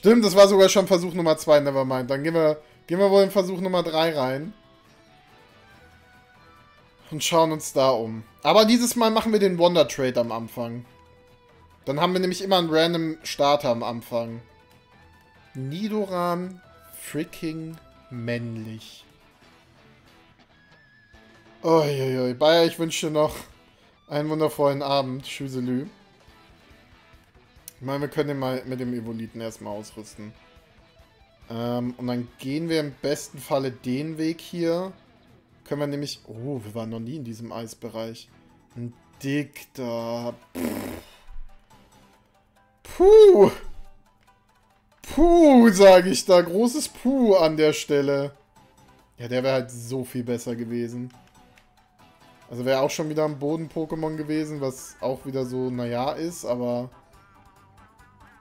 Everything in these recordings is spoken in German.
Stimmt, das war sogar schon Versuch Nummer 2, nevermind. Dann gehen wir, gehen wir wohl in Versuch Nummer 3 rein. Und schauen uns da um. Aber dieses Mal machen wir den Wonder Trade am Anfang. Dann haben wir nämlich immer einen random Starter am Anfang. Nidoran freaking männlich. Uiuiui. Bayer, ich wünsche dir noch einen wundervollen Abend. Tschüsselü. Ich meine, wir können den mal mit dem Evoliten erstmal ausrüsten. Ähm, und dann gehen wir im besten Falle den Weg hier. Können wir nämlich... Oh, wir waren noch nie in diesem Eisbereich. Ein Dick da. Puh. Puh, sage ich da. Großes Puh an der Stelle. Ja, der wäre halt so viel besser gewesen. Also wäre auch schon wieder ein Boden-Pokémon gewesen, was auch wieder so, naja, ist, aber...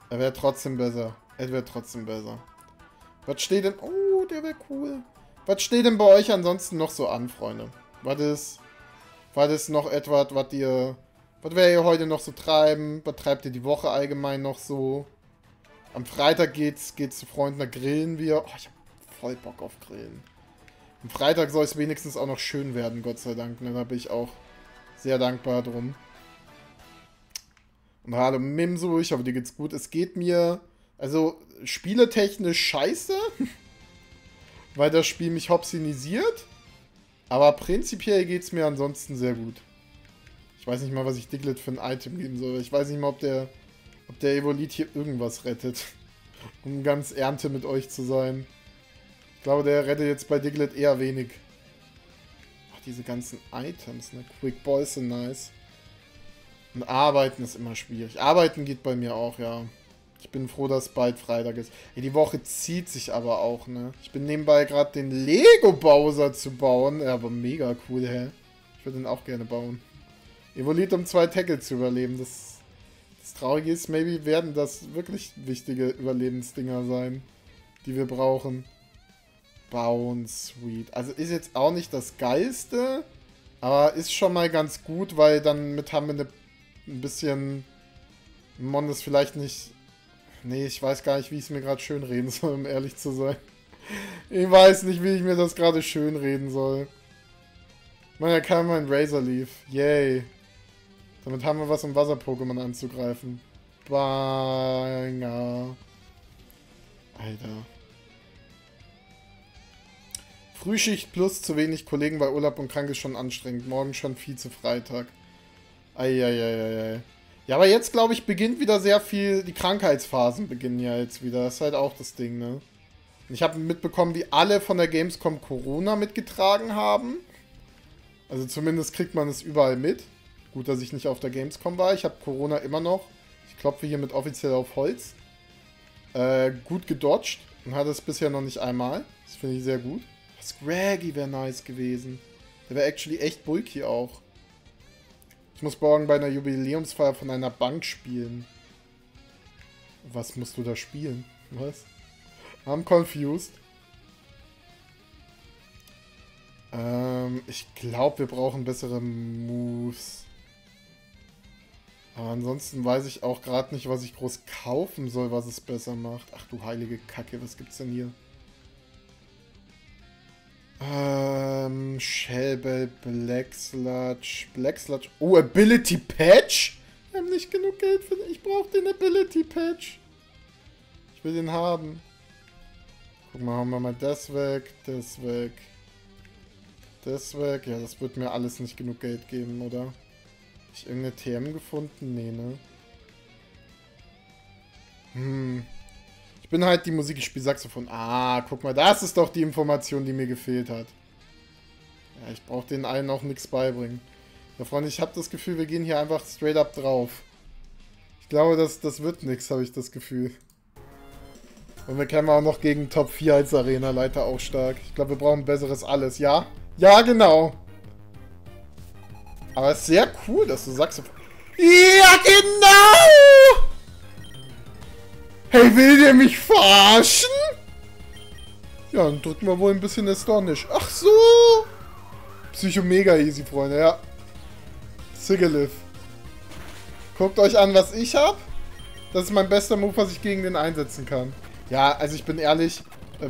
Er wäre trotzdem besser. Er wäre trotzdem besser. Was steht denn... Oh, der wäre cool. Was steht denn bei euch ansonsten noch so an, Freunde? Was ist... Was ist noch etwas, was ihr... Was werdet ihr heute noch so treiben? Was treibt ihr die Woche allgemein noch so? Am Freitag geht's, geht's zu Freunden, da grillen wir. Oh, ich hab voll Bock auf Grillen. Am Freitag soll es wenigstens auch noch schön werden, Gott sei Dank. Ne? Da bin ich auch sehr dankbar drum. Hallo Mimsu, ich hoffe, dir geht's gut. Es geht mir, also, spieletechnisch scheiße, weil das Spiel mich hopsinisiert. Aber prinzipiell geht's mir ansonsten sehr gut. Ich weiß nicht mal, was ich Diglett für ein Item geben soll. Ich weiß nicht mal, ob der, ob der Evolit hier irgendwas rettet. Um ganz ernte mit euch zu sein. Ich glaube, der rettet jetzt bei Diglett eher wenig. Ach, diese ganzen Items, ne? Quick Boys sind nice. Und arbeiten ist immer schwierig. Arbeiten geht bei mir auch, ja. Ich bin froh, dass bald Freitag ist. Ey, die Woche zieht sich aber auch, ne? Ich bin nebenbei gerade den Lego Bowser zu bauen. Ja, aber mega cool, hä? Ich würde den auch gerne bauen. Evolit, um zwei Tackle zu überleben. Das, das Traurige ist, maybe werden das wirklich wichtige Überlebensdinger sein, die wir brauchen. Bauen, sweet. Also ist jetzt auch nicht das Geilste, aber ist schon mal ganz gut, weil dann mit haben wir eine, ein bisschen Mon ist vielleicht nicht... Nee, ich weiß gar nicht, wie ich es mir gerade schön reden soll, um ehrlich zu sein. Ich weiß nicht, wie ich mir das gerade schön reden soll. Man, da kam mein Razor Leaf. Yay. Damit haben wir was, um Wasser-Pokémon anzugreifen. Banger. Alter. Frühschicht plus zu wenig Kollegen bei Urlaub und krank ist schon anstrengend. Morgen schon Vize-Freitag. Eieieiei. Ja, aber jetzt, glaube ich, beginnt wieder sehr viel... Die Krankheitsphasen beginnen ja jetzt wieder. Das ist halt auch das Ding, ne? Ich habe mitbekommen, wie alle von der Gamescom Corona mitgetragen haben. Also zumindest kriegt man es überall mit. Gut, dass ich nicht auf der Gamescom war. Ich habe Corona immer noch. Ich klopfe hier mit offiziell auf Holz. Äh, gut gedodged und hatte es bisher noch nicht einmal. Das finde ich sehr gut. Scraggy wäre nice gewesen. Der wäre actually echt bulky auch. Ich muss morgen bei einer Jubiläumsfeier von einer Bank spielen. Was musst du da spielen? Was? I'm confused. Ähm, ich glaube, wir brauchen bessere Moves. Aber ansonsten weiß ich auch gerade nicht, was ich groß kaufen soll, was es besser macht. Ach du heilige Kacke, was gibt's denn hier? Ähm, Shellbell, Black Sludge, Black Sludge. Oh, Ability Patch? Wir haben nicht genug Geld für den. Ich brauche den Ability Patch. Ich will den haben. Guck mal, hauen wir mal das weg, das weg. Das weg. Ja, das wird mir alles nicht genug Geld geben, oder? Hab ich irgendeine TM gefunden? Nee, ne? Hm. Ich bin halt die Musik, ich spiele Saxophon. Ah, guck mal, das ist doch die Information, die mir gefehlt hat. Ja, ich brauche den allen auch nichts beibringen. Ja, Freunde, ich habe das Gefühl, wir gehen hier einfach straight up drauf. Ich glaube, das, das wird nichts, habe ich das Gefühl. Und wir kämen auch noch gegen Top 4 als Arena-Leiter auch stark. Ich glaube, wir brauchen besseres alles. Ja? Ja, genau. Aber es ist sehr cool, dass du Saxophon... Ja, genau! Hey, will der mich verarschen? Ja, dann drücken wir wohl ein bisschen Astonish. Ach so. Psycho mega easy, Freunde, ja. Sigalith. Guckt euch an, was ich hab. Das ist mein bester Move, was ich gegen den einsetzen kann. Ja, also ich bin ehrlich,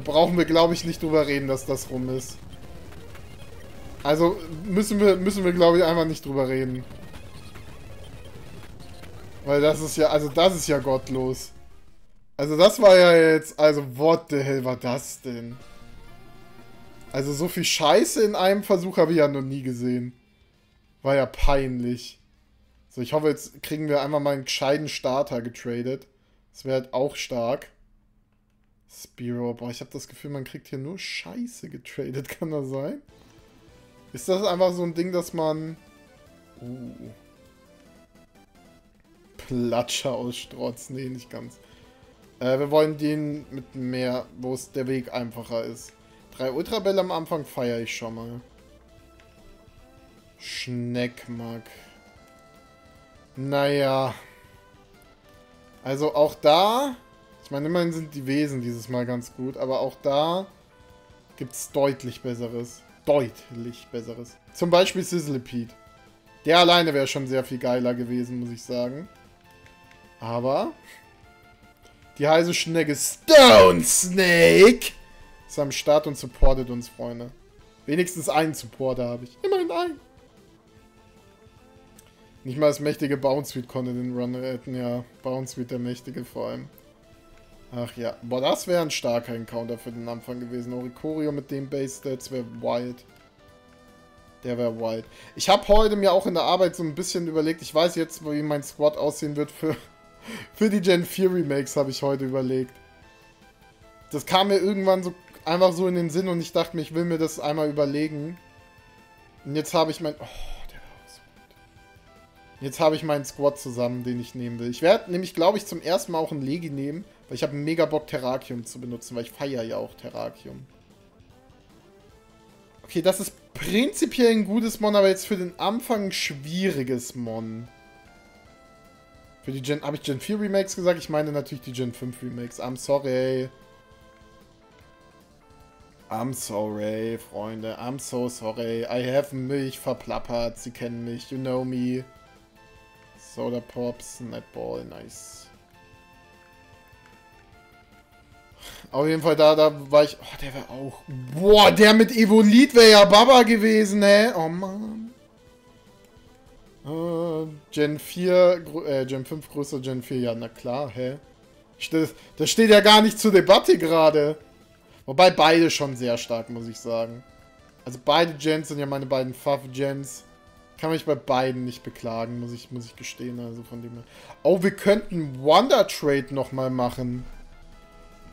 brauchen wir, glaube ich, nicht drüber reden, dass das rum ist. Also müssen wir, müssen wir, glaube ich, einfach nicht drüber reden. Weil das ist ja, also das ist ja gottlos. Also das war ja jetzt, also what the hell war das denn? Also so viel Scheiße in einem Versuch habe ich ja noch nie gesehen. War ja peinlich. So, ich hoffe, jetzt kriegen wir einmal mal einen gescheiten Starter getradet. Das wäre halt auch stark. Spiro, boah, ich habe das Gefühl, man kriegt hier nur Scheiße getradet, kann das sein? Ist das einfach so ein Ding, dass man... Uh. Platscher aus Strotz. Nee, nicht ganz. Äh, wir wollen den mit mehr, wo es der Weg einfacher ist. Drei Ultrabälle am Anfang feiere ich schon mal. Schneckmack. Naja. Also auch da... Ich meine, immerhin sind die Wesen dieses Mal ganz gut, aber auch da gibt es deutlich Besseres. Deutlich Besseres. Zum Beispiel Sizzlepede. Der alleine wäre schon sehr viel geiler gewesen, muss ich sagen. Aber die heiße Schnecke Stone Snake ist am Start und supportet uns, Freunde. Wenigstens einen Supporter habe ich. Immerhin einen. Nicht mal das mächtige Bounce konnte den Run retten. Ja, Bounce der mächtige vor allem. Ach ja. Boah, das wäre ein starker Encounter für den Anfang gewesen. Oricorio mit dem Base Stats wäre wild. Der wäre wild. Ich habe heute mir auch in der Arbeit so ein bisschen überlegt. Ich weiß jetzt, wie mein Squad aussehen wird für, für die Gen 4 Remakes, habe ich heute überlegt. Das kam mir irgendwann so einfach so in den Sinn und ich dachte mir, ich will mir das einmal überlegen. Und jetzt habe ich mein... Oh, der war so gut. Jetzt habe ich meinen Squad zusammen, den ich nehmen will. Ich werde nämlich, glaube ich, zum ersten Mal auch einen Legi nehmen, weil ich habe mega Bock, Terrakium zu benutzen, weil ich feiere ja auch Terrakium. Okay, das ist prinzipiell ein gutes Mon, aber jetzt für den Anfang ein schwieriges Mon. Für die Gen... Habe ich Gen 4 Remakes gesagt? Ich meine natürlich die Gen 5 Remakes. I'm sorry. I'm sorry, Freunde. I'm so sorry. I have mich verplappert. Sie kennen mich. You know me. Soda Pops, Netball, nice. Auf jeden Fall, da, da war ich... Oh, der wäre auch... Boah, der mit Evolit wäre ja Baba gewesen, hä? Oh, Mann. Gen 4, äh, Gen 5 größer Gen 4, ja, na klar, hä? Das steht ja gar nicht zur Debatte gerade. Wobei beide schon sehr stark, muss ich sagen. Also beide Gens sind ja meine beiden Fav-Gens. Kann mich bei beiden nicht beklagen, muss ich, muss ich gestehen. Also von dem her. Oh, wir könnten Wonder Trade nochmal machen.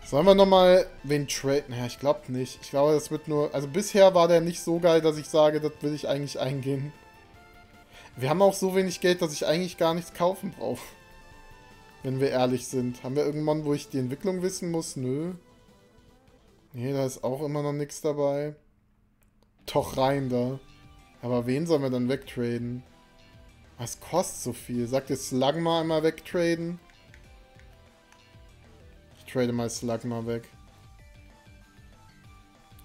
Sollen wir nochmal wen traden? Ja, ich glaube nicht. Ich glaube, das wird nur... Also bisher war der nicht so geil, dass ich sage, das will ich eigentlich eingehen. Wir haben auch so wenig Geld, dass ich eigentlich gar nichts kaufen brauche. Wenn wir ehrlich sind. Haben wir irgendwann, wo ich die Entwicklung wissen muss? Nö. Nee, da ist auch immer noch nichts dabei. Doch rein da. Aber wen sollen wir dann wegtraden? Was kostet so viel? Sagt ihr Slugma einmal wegtraden? Ich trade mal Slugma weg.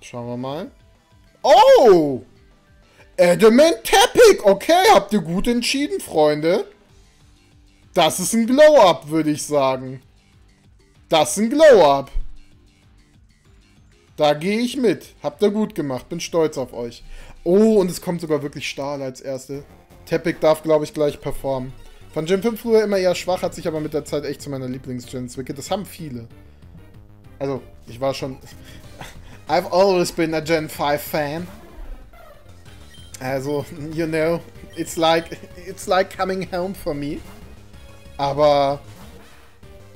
Schauen wir mal. Oh! Adamant Tepic! Okay, habt ihr gut entschieden, Freunde. Das ist ein Glow-Up, würde ich sagen. Das ist ein Glow-Up. Da gehe ich mit. Habt ihr gut gemacht. Bin stolz auf euch. Oh, und es kommt sogar wirklich Stahl als erste. Tepic darf, glaube ich, gleich performen. Von Gen 5 früher immer eher schwach, hat sich aber mit der Zeit echt zu meiner Lieblings-Gen entwickelt. Das haben viele. Also, ich war schon... I've always been a Gen 5 Fan. Also, you know, it's like, it's like coming home for me. Aber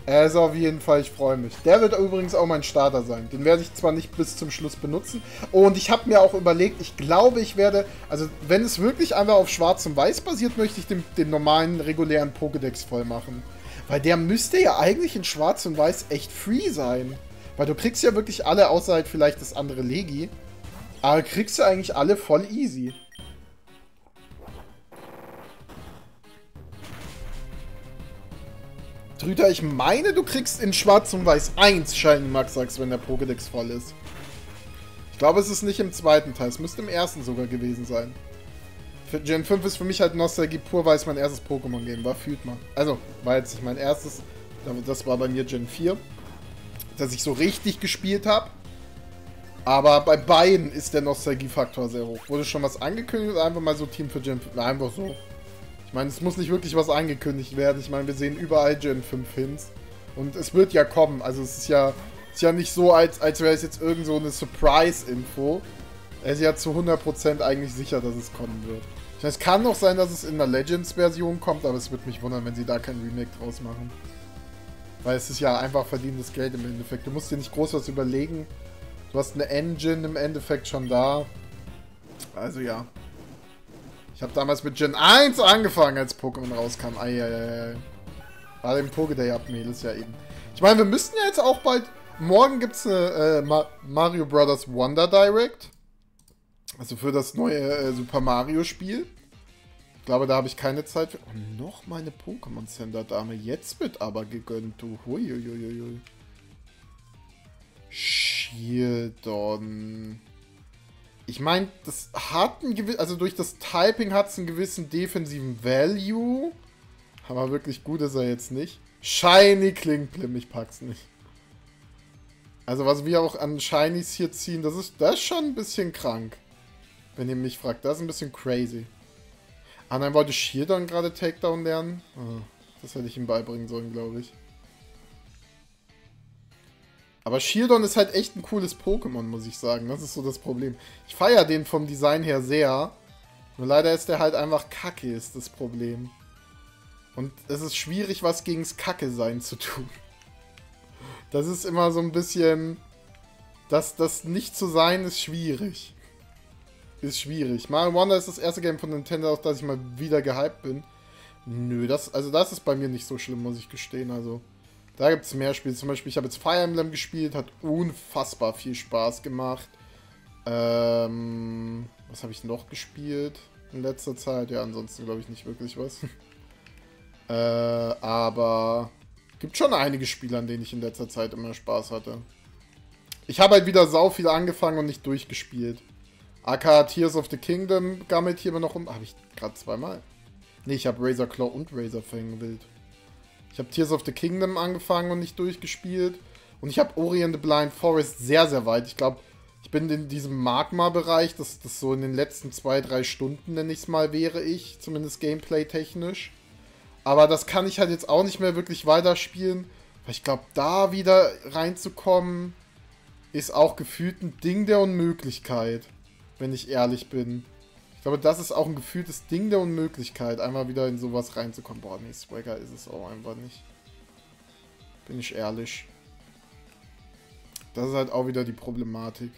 er ist auf jeden Fall, ich freue mich. Der wird übrigens auch mein Starter sein. Den werde ich zwar nicht bis zum Schluss benutzen. Und ich habe mir auch überlegt, ich glaube, ich werde, also wenn es wirklich einfach auf Schwarz und Weiß basiert, möchte ich den, den normalen, regulären Pokédex voll machen. Weil der müsste ja eigentlich in Schwarz und Weiß echt free sein. Weil du kriegst ja wirklich alle, außer halt vielleicht das andere Legi. Aber kriegst du eigentlich alle voll easy. Trüter, ich meine, du kriegst in Schwarz und Weiß 1 Shining Maxax, wenn der Pokédex voll ist. Ich glaube, es ist nicht im zweiten Teil. Es müsste im ersten sogar gewesen sein. Für Gen 5 ist für mich halt Nostalgie pur, weil es mein erstes Pokémon-Game war. Fühlt man. Also, war jetzt nicht mein erstes. Das war bei mir Gen 4. Dass ich so richtig gespielt habe. Aber bei beiden ist der Nostalgiefaktor sehr hoch. Wurde schon was angekündigt oder einfach mal so Team für Gen 5? Nein, einfach so. Ich meine, es muss nicht wirklich was angekündigt werden. Ich meine, wir sehen überall Gen 5 Hints. Und es wird ja kommen. Also es ist ja, ist ja nicht so, als, als wäre es jetzt irgend so eine Surprise-Info. Er ist ja zu 100% eigentlich sicher, dass es kommen wird. Es kann auch sein, dass es in der Legends-Version kommt, aber es würde mich wundern, wenn sie da kein Remake draus machen. Weil es ist ja einfach verdientes Geld im Endeffekt. Du musst dir nicht groß was überlegen. Du hast eine Engine im Endeffekt schon da. Also ja. Ich habe damals mit Gen 1 angefangen, als Pokémon rauskam. Eieiei. War dem Pokéday ab, Mädels ja eben. Ich meine, wir müssten ja jetzt auch bald... Morgen gibt es eine äh, Ma Mario Bros. Wonder Direct. Also für das neue äh, Super Mario Spiel. Ich glaube, da habe ich keine Zeit für... Oh, noch meine Pokémon Center Dame. Jetzt wird aber gegönnt, du. Huiuiuiui. Shieldon. Ich meine, das hat einen gewissen... Also durch das Typing hat es einen gewissen defensiven Value. Aber wirklich gut ist er jetzt nicht. Shiny Klinkplim, ich pack's nicht. Also was wir auch an Shinies hier ziehen, das ist, das ist schon ein bisschen krank. Wenn ihr mich fragt, das ist ein bisschen crazy. Ah nein, wollte Sheerdon gerade Takedown lernen? Oh, das hätte ich ihm beibringen sollen, glaube ich. Aber Sheerdon ist halt echt ein cooles Pokémon, muss ich sagen. Das ist so das Problem. Ich feiere den vom Design her sehr. Nur leider ist der halt einfach kacke, ist das Problem. Und es ist schwierig, was gegens Kacke sein zu tun. Das ist immer so ein bisschen... Das, das nicht zu sein ist schwierig ist schwierig. Mario Wonder ist das erste Game von Nintendo, auf das ich mal wieder gehypt bin. Nö, das, also das ist bei mir nicht so schlimm, muss ich gestehen. Also, da gibt es mehr Spiele. Zum Beispiel, ich habe jetzt Fire Emblem gespielt, hat unfassbar viel Spaß gemacht. Ähm, was habe ich noch gespielt in letzter Zeit? Ja, ansonsten glaube ich nicht wirklich was. äh, aber gibt schon einige Spiele, an denen ich in letzter Zeit immer Spaß hatte. Ich habe halt wieder sau viel angefangen und nicht durchgespielt. AK Tears of the Kingdom gammelt hier immer noch um. Habe ich gerade zweimal? Ne, ich habe Razor Claw und Razor Fang wild. Ich habe Tears of the Kingdom angefangen und nicht durchgespielt. Und ich habe Ori and the Blind Forest sehr, sehr weit. Ich glaube, ich bin in diesem Magma-Bereich, das, das so in den letzten zwei, drei Stunden, nenne ich es mal, wäre ich. Zumindest gameplay-technisch. Aber das kann ich halt jetzt auch nicht mehr wirklich weiterspielen. Weil ich glaube, da wieder reinzukommen, ist auch gefühlt ein Ding der Unmöglichkeit wenn ich ehrlich bin. Ich glaube, das ist auch ein gefühltes Ding der Unmöglichkeit, einmal wieder in sowas reinzukommen. Boah, nee, Swagger ist es auch einfach nicht. Bin ich ehrlich. Das ist halt auch wieder die Problematik.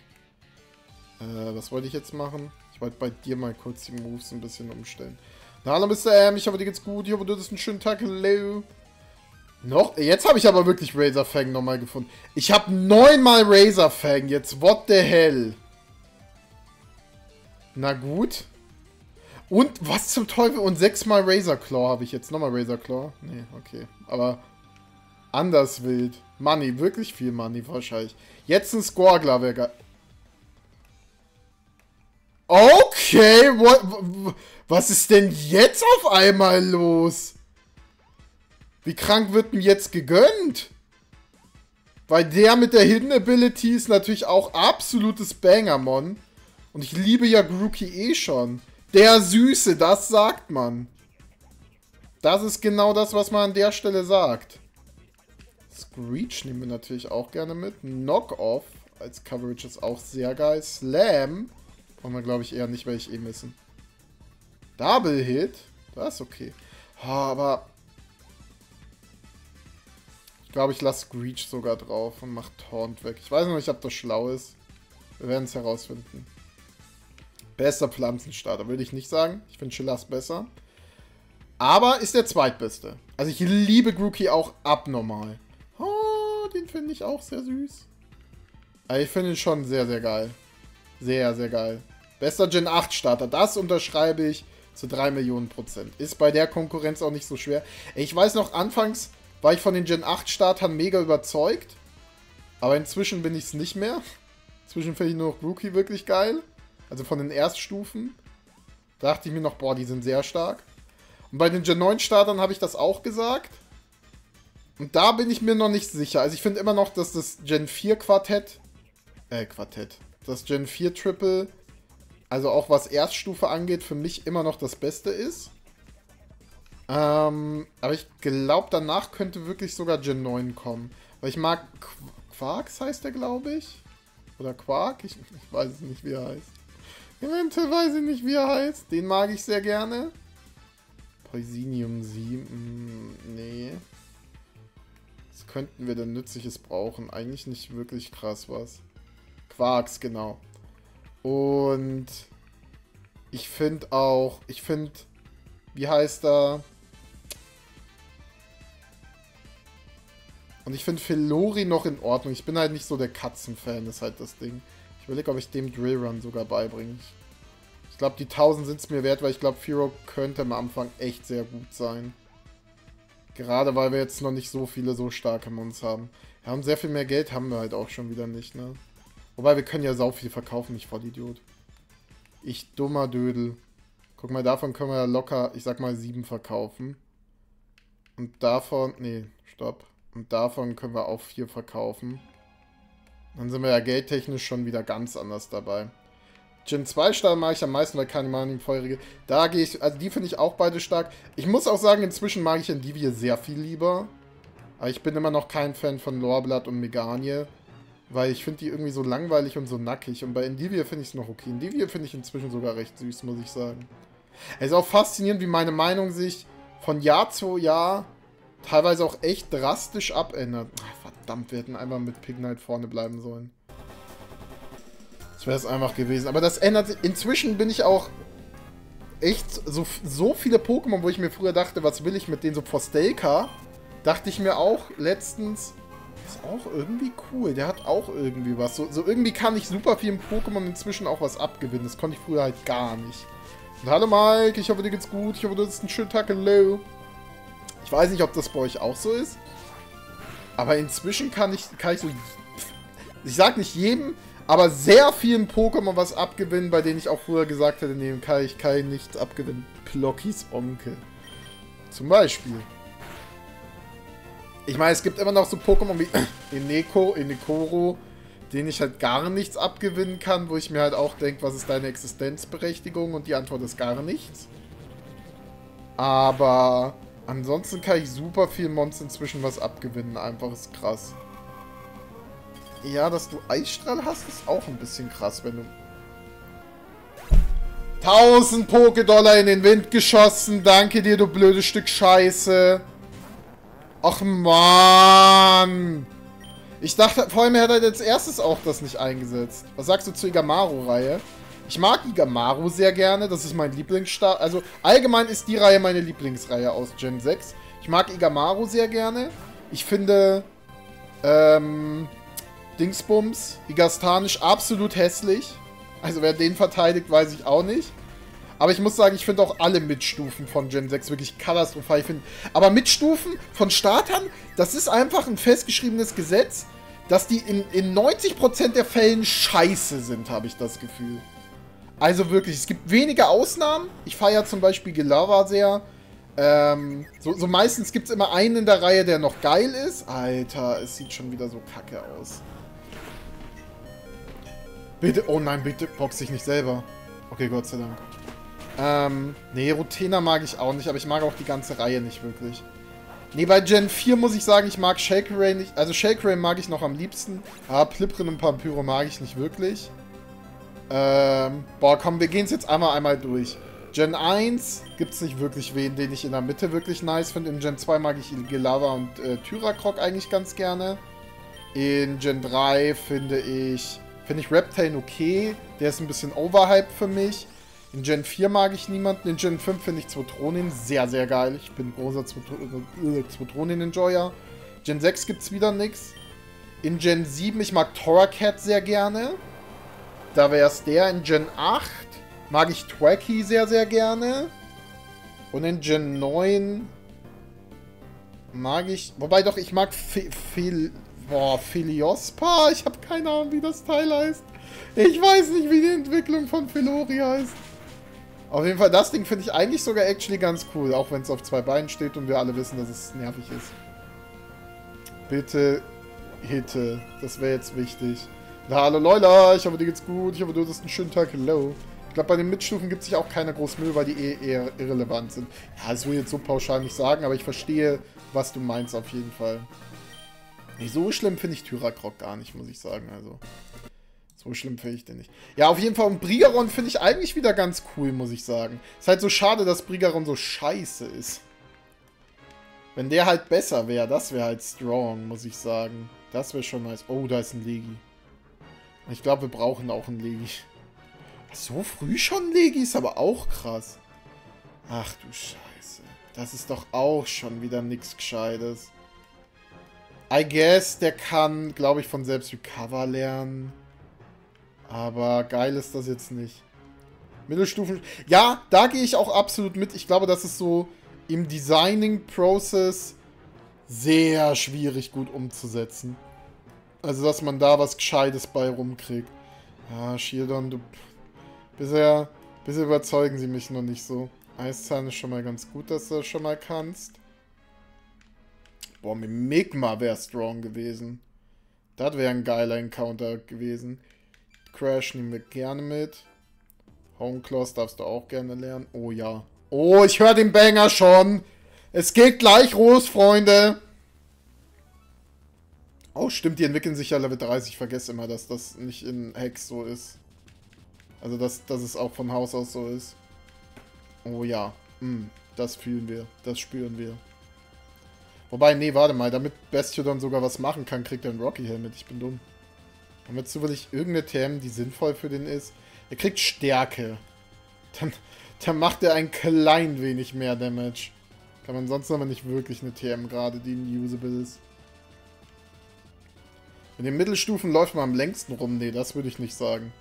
Äh, was wollte ich jetzt machen? Ich wollte bei dir mal kurz die Moves ein bisschen umstellen. Na, hallo Mr. M, ich hoffe dir geht's gut. Ich hoffe, du hattest einen schönen Tag. Hello. Noch? Jetzt habe ich aber wirklich Razor Fang nochmal gefunden. Ich habe neunmal Razor Fang jetzt. What the hell? Na gut. Und was zum Teufel? Und sechsmal Razor Claw habe ich jetzt. Nochmal Razor Claw? Nee, okay. Aber anders wild. Money, wirklich viel Money wahrscheinlich. Jetzt ein Squargler wäre geil. Okay, what, was ist denn jetzt auf einmal los? Wie krank wird denn jetzt gegönnt? Weil der mit der Hidden Ability ist natürlich auch absolutes Bangermon. Und ich liebe ja Grookey eh schon. Der Süße, das sagt man. Das ist genau das, was man an der Stelle sagt. Screech nehmen wir natürlich auch gerne mit. Knock-Off als Coverage ist auch sehr geil. Slam wollen wir, glaube ich, eher nicht, weil ich eh missen. Double Hit, das ist okay. Aber ich glaube, ich lasse Screech sogar drauf und mache Taunt weg. Ich weiß noch nicht, ob das schlau ist. Wir werden es herausfinden. Bester Pflanzenstarter, würde ich nicht sagen. Ich finde Chillas besser. Aber ist der zweitbeste. Also ich liebe Grookey auch abnormal. Oh, den finde ich auch sehr süß. Aber ich finde ihn schon sehr, sehr geil. Sehr, sehr geil. Bester Gen 8 Starter. Das unterschreibe ich zu 3 Millionen Prozent. Ist bei der Konkurrenz auch nicht so schwer. Ich weiß noch, anfangs war ich von den Gen 8 Startern mega überzeugt. Aber inzwischen bin ich es nicht mehr. Inzwischen finde ich nur noch Rookie wirklich geil. Also von den Erststufen. Da dachte ich mir noch, boah, die sind sehr stark. Und bei den Gen 9 Startern habe ich das auch gesagt. Und da bin ich mir noch nicht sicher. Also ich finde immer noch, dass das Gen 4 Quartett, äh, Quartett, das Gen 4 Triple, also auch was Erststufe angeht, für mich immer noch das Beste ist. Ähm, aber ich glaube, danach könnte wirklich sogar Gen 9 kommen. Weil ich mag Quarks heißt der, glaube ich. Oder Quark? Ich, ich weiß nicht, wie er heißt. Eventuell weiß ich nicht, wie er heißt. Den mag ich sehr gerne. Poisinium 7. Nee. Was könnten wir denn Nützliches brauchen? Eigentlich nicht wirklich krass was. Quarks, genau. Und ich finde auch, ich finde, wie heißt er? Und ich finde Felori noch in Ordnung. Ich bin halt nicht so der Katzenfan, ist halt das Ding. Ich überlege, ob ich dem Drillrun sogar beibringe. Ich glaube, die 1000 sind es mir wert, weil ich glaube, Firo könnte am Anfang echt sehr gut sein. Gerade weil wir jetzt noch nicht so viele so starke Mons haben. Ja, und sehr viel mehr Geld haben wir halt auch schon wieder nicht, ne? Wobei, wir können ja sau viel verkaufen, ich Vollidiot. Ich dummer Dödel. Guck mal, davon können wir ja locker, ich sag mal, sieben verkaufen. Und davon, nee, stopp. Und davon können wir auch vier verkaufen. Dann sind wir ja geldtechnisch schon wieder ganz anders dabei. Gen 2 Stahl mag ich am meisten, weil keine Mani feurige. Da gehe ich, also die finde ich auch beide stark. Ich muss auch sagen, inzwischen mag ich Endivie sehr viel lieber. Aber ich bin immer noch kein Fan von Lorblatt und Meganie. Weil ich finde die irgendwie so langweilig und so nackig. Und bei Endivie finde ich es noch okay. Endivie finde ich inzwischen sogar recht süß, muss ich sagen. Es ist auch faszinierend, wie meine Meinung sich von Jahr zu Jahr teilweise auch echt drastisch abändert. Ach, verdammt, wir hätten einfach mit Pignite vorne bleiben sollen. Das wäre es einfach gewesen. Aber das ändert sich. Inzwischen bin ich auch echt so, so viele Pokémon, wo ich mir früher dachte, was will ich mit denen? So Postelka, dachte ich mir auch letztens, ist auch irgendwie cool. Der hat auch irgendwie was. So, so irgendwie kann ich super vielen Pokémon inzwischen auch was abgewinnen. Das konnte ich früher halt gar nicht. Und hallo Mike, ich hoffe dir geht's gut. Ich hoffe, du hast einen schönen Tag. Hello. Ich weiß nicht, ob das bei euch auch so ist. Aber inzwischen kann ich, kann ich so... Ich sag nicht jedem, aber sehr vielen Pokémon was abgewinnen, bei denen ich auch früher gesagt hätte, nee, kann ich, kann ich nichts abgewinnen. Plockys Onkel. Zum Beispiel. Ich meine, es gibt immer noch so Pokémon wie Ineko, Inekoro, denen ich halt gar nichts abgewinnen kann, wo ich mir halt auch denke, was ist deine Existenzberechtigung? Und die Antwort ist gar nichts. Aber Ansonsten kann ich super viel Mons inzwischen was abgewinnen. Einfach ist krass. Ja, dass du Eisstrahl hast, ist auch ein bisschen krass, wenn du... 1000 Pokédollar in den Wind geschossen. Danke dir, du blödes Stück Scheiße. Ach, Mann. Ich dachte, vor allem er hat halt als erstes auch das nicht eingesetzt. Was sagst du zur Igamaru-Reihe? Ich mag Igamaru sehr gerne, das ist mein Lieblingsstar. Also allgemein ist die Reihe meine Lieblingsreihe aus Gen 6. Ich mag Igamaru sehr gerne. Ich finde ähm, Dingsbums, Igastanisch absolut hässlich. Also wer den verteidigt, weiß ich auch nicht. Aber ich muss sagen, ich finde auch alle Mitstufen von Gen 6 wirklich katastrophal. Ich find, aber Mitstufen von Startern, das ist einfach ein festgeschriebenes Gesetz, dass die in, in 90% der Fällen scheiße sind, habe ich das Gefühl. Also wirklich, es gibt wenige Ausnahmen. Ich feiere zum Beispiel Gelava sehr. Ähm, so, so meistens gibt es immer einen in der Reihe, der noch geil ist. Alter, es sieht schon wieder so kacke aus. Bitte, oh nein, bitte box ich nicht selber. Okay, Gott sei Dank. Ähm, nee, Rutena mag ich auch nicht, aber ich mag auch die ganze Reihe nicht wirklich. Nee, bei Gen 4 muss ich sagen, ich mag Shake Ray nicht. Also Shake Ray mag ich noch am liebsten. Aber Pliprin und Pampyro mag ich nicht wirklich. Ähm, boah, komm, wir gehen es jetzt einmal einmal durch. Gen 1 gibt es nicht wirklich wen, den ich in der Mitte wirklich nice finde. In Gen 2 mag ich Gelava und äh, Tyrakrok eigentlich ganz gerne. In Gen 3 finde ich, finde ich Reptane okay. Der ist ein bisschen overhyped für mich. In Gen 4 mag ich niemanden. In Gen 5 finde ich Zwotronin sehr, sehr geil. Ich bin großer Zwotronin-Enjoyer. Gen 6 gibt es wieder nichts. In Gen 7, ich mag Toracat sehr gerne. Da wäre es der. In Gen 8 mag ich Twacky sehr, sehr gerne. Und in Gen 9 mag ich... Wobei doch, ich mag Phil... Boah, Philiospa? Ich habe keine Ahnung, wie das Teil heißt. Ich weiß nicht, wie die Entwicklung von Philori heißt. Auf jeden Fall, das Ding finde ich eigentlich sogar actually ganz cool. Auch wenn es auf zwei Beinen steht und wir alle wissen, dass es nervig ist. Bitte Hitte. Das wäre jetzt wichtig. Na, hallo Leute, ich hoffe, dir geht's gut. Ich hoffe, du hast einen schönen Tag. Hello. Ich glaube, bei den Mitstufen gibt es sich auch keine groß Mühe, weil die eh eher irrelevant sind. Ja, das will ich jetzt so pauschal nicht sagen, aber ich verstehe, was du meinst auf jeden Fall. Nee, so schlimm finde ich Tyrakrok gar nicht, muss ich sagen. Also, so schlimm finde ich den nicht. Ja, auf jeden Fall. Und Brigaron finde ich eigentlich wieder ganz cool, muss ich sagen. Ist halt so schade, dass Brigaron so scheiße ist. Wenn der halt besser wäre, das wäre halt strong, muss ich sagen. Das wäre schon nice. Oh, da ist ein Legi. Ich glaube, wir brauchen auch einen Legi. So früh schon Legi ist aber auch krass. Ach du Scheiße. Das ist doch auch schon wieder nichts Gescheites. I guess, der kann, glaube ich, von selbst Recover lernen. Aber geil ist das jetzt nicht. Mittelstufen. Ja, da gehe ich auch absolut mit. Ich glaube, das ist so im Designing-Prozess sehr schwierig gut umzusetzen. Also, dass man da was Gescheites bei rumkriegt. Ja, Shieldon, du... Bisher, bisher überzeugen sie mich noch nicht so. Eiszahn ist schon mal ganz gut, dass du das schon mal kannst. Boah, Mimigma wäre strong gewesen. Das wäre ein geiler Encounter gewesen. Crash nehmen wir gerne mit. Homeclaws darfst du auch gerne lernen. Oh ja. Oh, ich höre den Banger schon. Es geht gleich los, Freunde. Oh, stimmt, die entwickeln sich ja Level 30. Ich vergesse immer, dass das nicht in Hex so ist. Also, dass, dass es auch von Haus aus so ist. Oh ja. Hm, das fühlen wir. Das spüren wir. Wobei, nee, warte mal. Damit dann sogar was machen kann, kriegt er einen Rocky-Helm mit. Ich bin dumm. Haben wir zufällig irgendeine TM, die sinnvoll für den ist? Er kriegt Stärke. Dann, dann macht er ein klein wenig mehr Damage. Kann man sonst aber nicht wirklich eine TM gerade, die usable ist. In den Mittelstufen läuft man am längsten rum. Nee, das würde ich nicht sagen.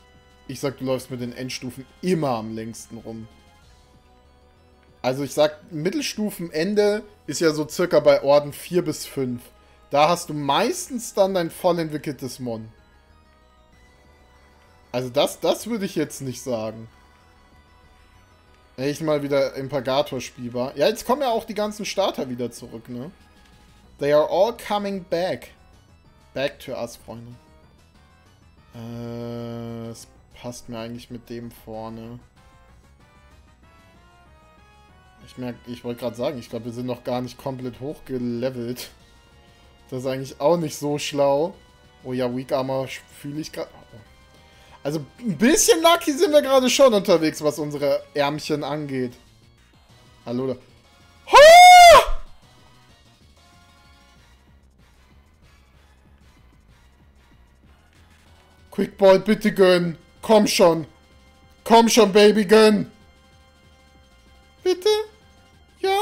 Ich sag, du läufst mit den Endstufen immer am längsten rum. Also ich sag, Mittelstufenende ist ja so circa bei Orden 4 bis 5. Da hast du meistens dann dein voll entwickeltes Mon. Also das, das würde ich jetzt nicht sagen. Wenn ich mal wieder Impagator spielbar. Ja, jetzt kommen ja auch die ganzen Starter wieder zurück, ne? They are all coming back. Back to us, Freunde. Äh, es passt mir eigentlich mit dem vorne. Ich merke, ich wollte gerade sagen, ich glaube, wir sind noch gar nicht komplett hochgelevelt. Das ist eigentlich auch nicht so schlau. Oh ja, Weak Armor fühle ich gerade. Oh. Also ein bisschen lucky sind wir gerade schon unterwegs, was unsere Ärmchen angeht. Hallo da. Quickball, bitte gönn. Komm schon. Komm schon, Baby, gönn. Bitte? Ja?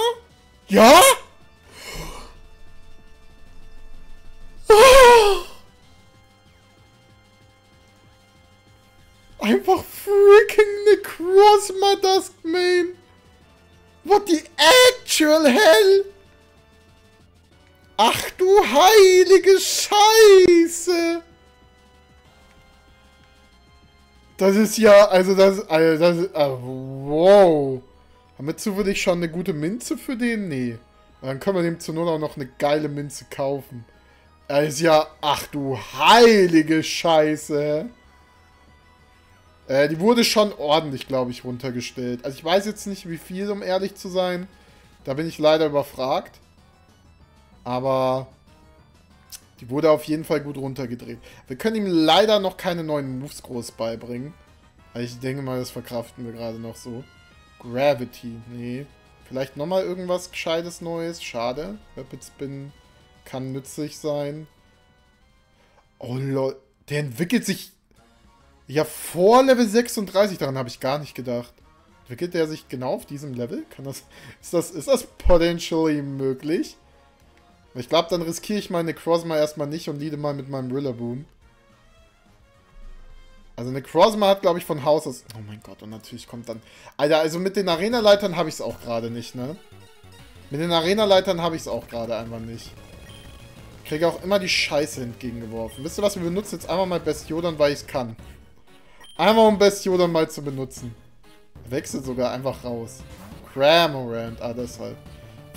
Ja? Einfach freaking Necrozma Dusk Main. What the actual hell? Ach du heilige Scheiße. Das ist ja, also das, also das ist, also, wow. Haben wir zufällig schon eine gute Minze für den? Nee. Dann können wir dem zu nur noch eine geile Minze kaufen. Er ist ja, ach du heilige Scheiße. Äh, die wurde schon ordentlich, glaube ich, runtergestellt. Also ich weiß jetzt nicht, wie viel, um ehrlich zu sein. Da bin ich leider überfragt. Aber die wurde auf jeden Fall gut runtergedreht. Wir können ihm leider noch keine neuen Moves groß beibringen. Also ich denke mal, das verkraften wir gerade noch so. Gravity, nee. Vielleicht nochmal irgendwas Gescheites Neues. Schade. Rapid Spin kann nützlich sein. Oh lol. Der entwickelt sich ja vor Level 36. Daran habe ich gar nicht gedacht. Entwickelt der sich genau auf diesem Level? Kann das, ist, das, ist das potentially möglich? Ich glaube, dann riskiere ich meine Crossma erstmal nicht und liede mal mit meinem Rillaboom. Also eine Crossma hat, glaube ich, von Haus aus... Oh mein Gott, und natürlich kommt dann... Alter, also mit den Arena-Leitern habe ich es auch gerade nicht, ne? Mit den Arena-Leitern habe ich es auch gerade einfach nicht. Ich kriege auch immer die Scheiße entgegengeworfen. Wisst ihr was? Wir benutzen jetzt einfach mal Bestiodan, weil ich es kann. Einfach um Bestiodan mal zu benutzen. Wechselt sogar einfach raus. Cramorant. Ah, deshalb.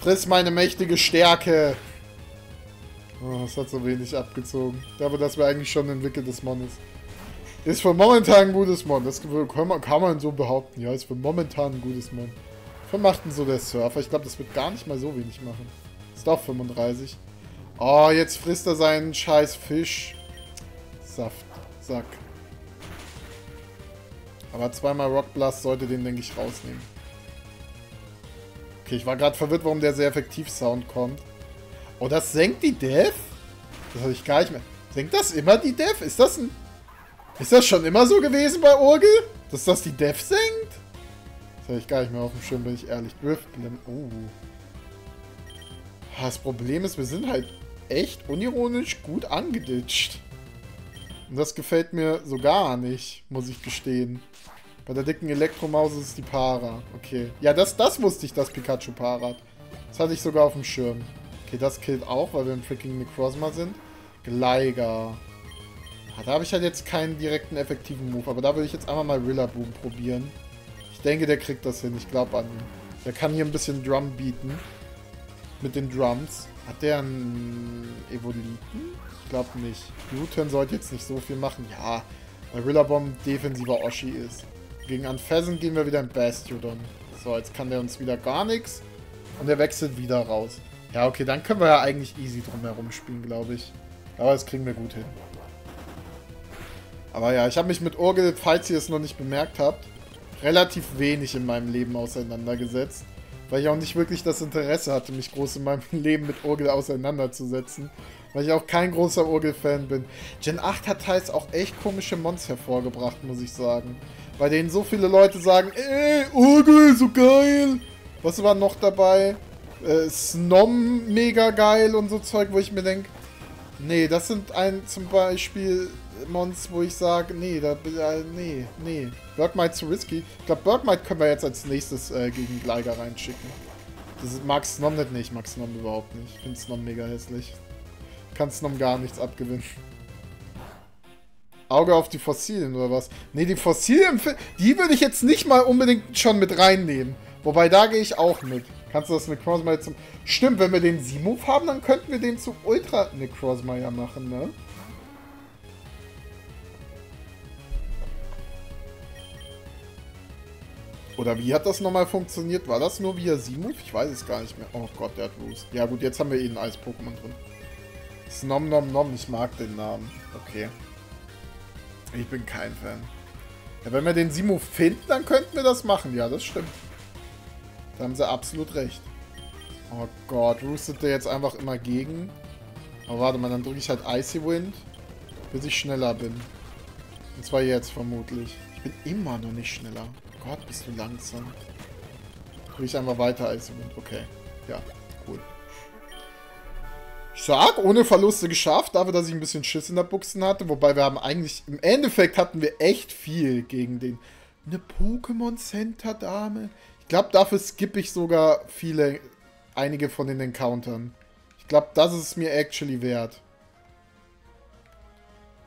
Friss meine mächtige Stärke. Oh, das hat so wenig abgezogen. Dafür, dass wir eigentlich schon ein entwickeltes Mon ist. Ist für momentan ein gutes Mon. Das kann man, kann man so behaupten. Ja, ist für momentan ein gutes Mon. Was macht denn so der Surfer? Ich glaube, das wird gar nicht mal so wenig machen. Ist doch 35. Oh, jetzt frisst er seinen scheiß Fisch. Saft. Sack. Aber zweimal Rock Blast sollte den, denke ich, rausnehmen. Okay, ich war gerade verwirrt, warum der sehr effektiv Sound kommt. Oh, das senkt die Dev? Das habe ich gar nicht mehr. Senkt das immer die Dev? Ist das ein... Ist das schon immer so gewesen bei Orgel? Dass das die Dev senkt? Das habe ich gar nicht mehr auf dem Schirm, bin ich ehrlich. Driftblim. Oh. Das Problem ist, wir sind halt echt unironisch gut angeditscht. Und das gefällt mir so gar nicht, muss ich gestehen. Bei der dicken Elektromaus ist es die Para. Okay. Ja, das, das wusste ich, dass Pikachu Para. Das hatte ich sogar auf dem Schirm. Okay, das killt auch, weil wir im freaking Necrozma sind. Gleiger. Ah, da habe ich halt jetzt keinen direkten effektiven Move. Aber da würde ich jetzt einfach mal Rillaboom probieren. Ich denke, der kriegt das hin. Ich glaube an ihn. Der kann hier ein bisschen Drum bieten. Mit den Drums. Hat der einen Evoliten? Ich glaube nicht. U-Turn sollte jetzt nicht so viel machen. Ja, weil Rillabomb defensiver Oshi ist. Gegen Unpheasant gehen wir wieder in Bastiodon. So, jetzt kann der uns wieder gar nichts. Und er wechselt wieder raus. Ja, okay, dann können wir ja eigentlich easy drumherum spielen, glaube ich. Aber das kriegen wir gut hin. Aber ja, ich habe mich mit Orgel, falls ihr es noch nicht bemerkt habt, relativ wenig in meinem Leben auseinandergesetzt. Weil ich auch nicht wirklich das Interesse hatte, mich groß in meinem Leben mit Orgel auseinanderzusetzen. Weil ich auch kein großer Orgel-Fan bin. Gen 8 hat teils auch echt komische Mons hervorgebracht, muss ich sagen bei denen so viele Leute sagen, ey, Urgel, so geil. Was war noch dabei? Äh, Snom, mega geil und so Zeug, wo ich mir denke, nee, das sind ein zum Beispiel Mons, wo ich sage, nee, da, äh, nee, nee. Bergmite zu risky. Ich glaube, Bergmite können wir jetzt als nächstes äh, gegen Gleiger reinschicken. Das ist, mag Snom nicht, nee, ich mag Snom überhaupt nicht. Ich finde Snom mega hässlich. Kann Snom gar nichts abgewinnen. Auge auf die Fossilien oder was? Ne, die Fossilien, die würde ich jetzt nicht mal unbedingt schon mit reinnehmen. Wobei, da gehe ich auch mit. Kannst du das Necrozma zum... Stimmt, wenn wir den Z-Move haben, dann könnten wir den zu Ultra Necrozma ja machen, ne? Oder wie hat das nochmal funktioniert? War das nur via Z-Move? Ich weiß es gar nicht mehr. Oh Gott, der hat Roost. Ja gut, jetzt haben wir eh ein Eis-Pokémon drin. Snom Nom Nom, ich mag den Namen. Okay. Ich bin kein Fan. Ja, wenn wir den Simo finden, dann könnten wir das machen. Ja, das stimmt. Da haben sie absolut recht. Oh Gott, roostet der jetzt einfach immer gegen. Aber warte mal, dann drücke ich halt Icy Wind, bis ich schneller bin. Und zwar jetzt vermutlich. Ich bin immer noch nicht schneller. Gott, bist du langsam. Drücke ich einfach weiter Icy Wind. Okay. Ja, cool. Stark, ohne Verluste geschafft, dafür, dass ich ein bisschen Schiss in der Buchsen hatte. Wobei wir haben eigentlich, im Endeffekt hatten wir echt viel gegen den. Eine Pokémon Center Dame. Ich glaube, dafür skippe ich sogar viele, einige von den Encountern. Ich glaube, das ist mir actually wert.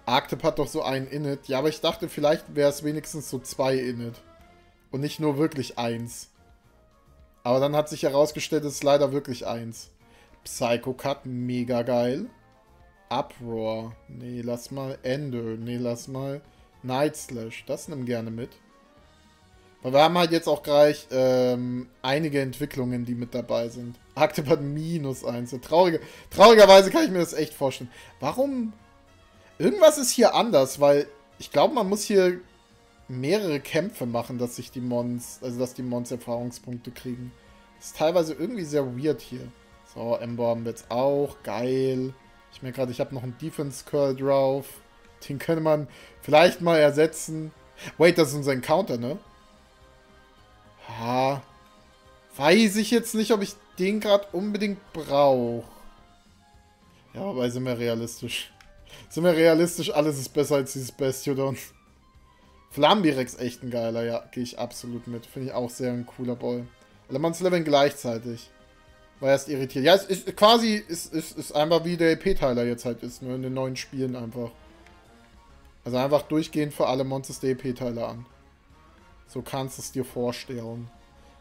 Arctip hat doch so einen Init. Ja, aber ich dachte, vielleicht wäre es wenigstens so zwei Init. Und nicht nur wirklich eins. Aber dann hat sich herausgestellt, es ist leider wirklich eins. Psycho Cut, mega geil. Uproar. Nee, lass mal Ender. Nee, lass mal Night Slash. Das nimm gerne mit. Weil wir haben halt jetzt auch gleich ähm, einige Entwicklungen, die mit dabei sind. Hat minus 1. Traurige, traurigerweise kann ich mir das echt vorstellen. Warum? Irgendwas ist hier anders, weil ich glaube, man muss hier mehrere Kämpfe machen, dass sich die Mons, also dass die Mons Erfahrungspunkte kriegen. Das ist teilweise irgendwie sehr weird hier. So, Ember haben wir jetzt auch. Geil. Ich merke gerade, ich habe noch einen Defense Curl drauf. Den könnte man vielleicht mal ersetzen. Wait, das ist unser Encounter, ne? Ha. Weiß ich jetzt nicht, ob ich den gerade unbedingt brauche. Ja, aber sind wir realistisch. Sind wir realistisch, alles ist besser als dieses Bastiodon. Flambirex echt ein geiler, ja, gehe ich absolut mit. Finde ich auch sehr ein cooler Boy. Alle Mons leveln gleichzeitig. War erst irritiert. Ja, es ist quasi, ist, ist, ist einfach wie der EP-Teiler jetzt halt ist, nur in den neuen Spielen einfach. Also einfach durchgehend für alle Monsters der EP-Teiler an. So kannst du es dir vorstellen.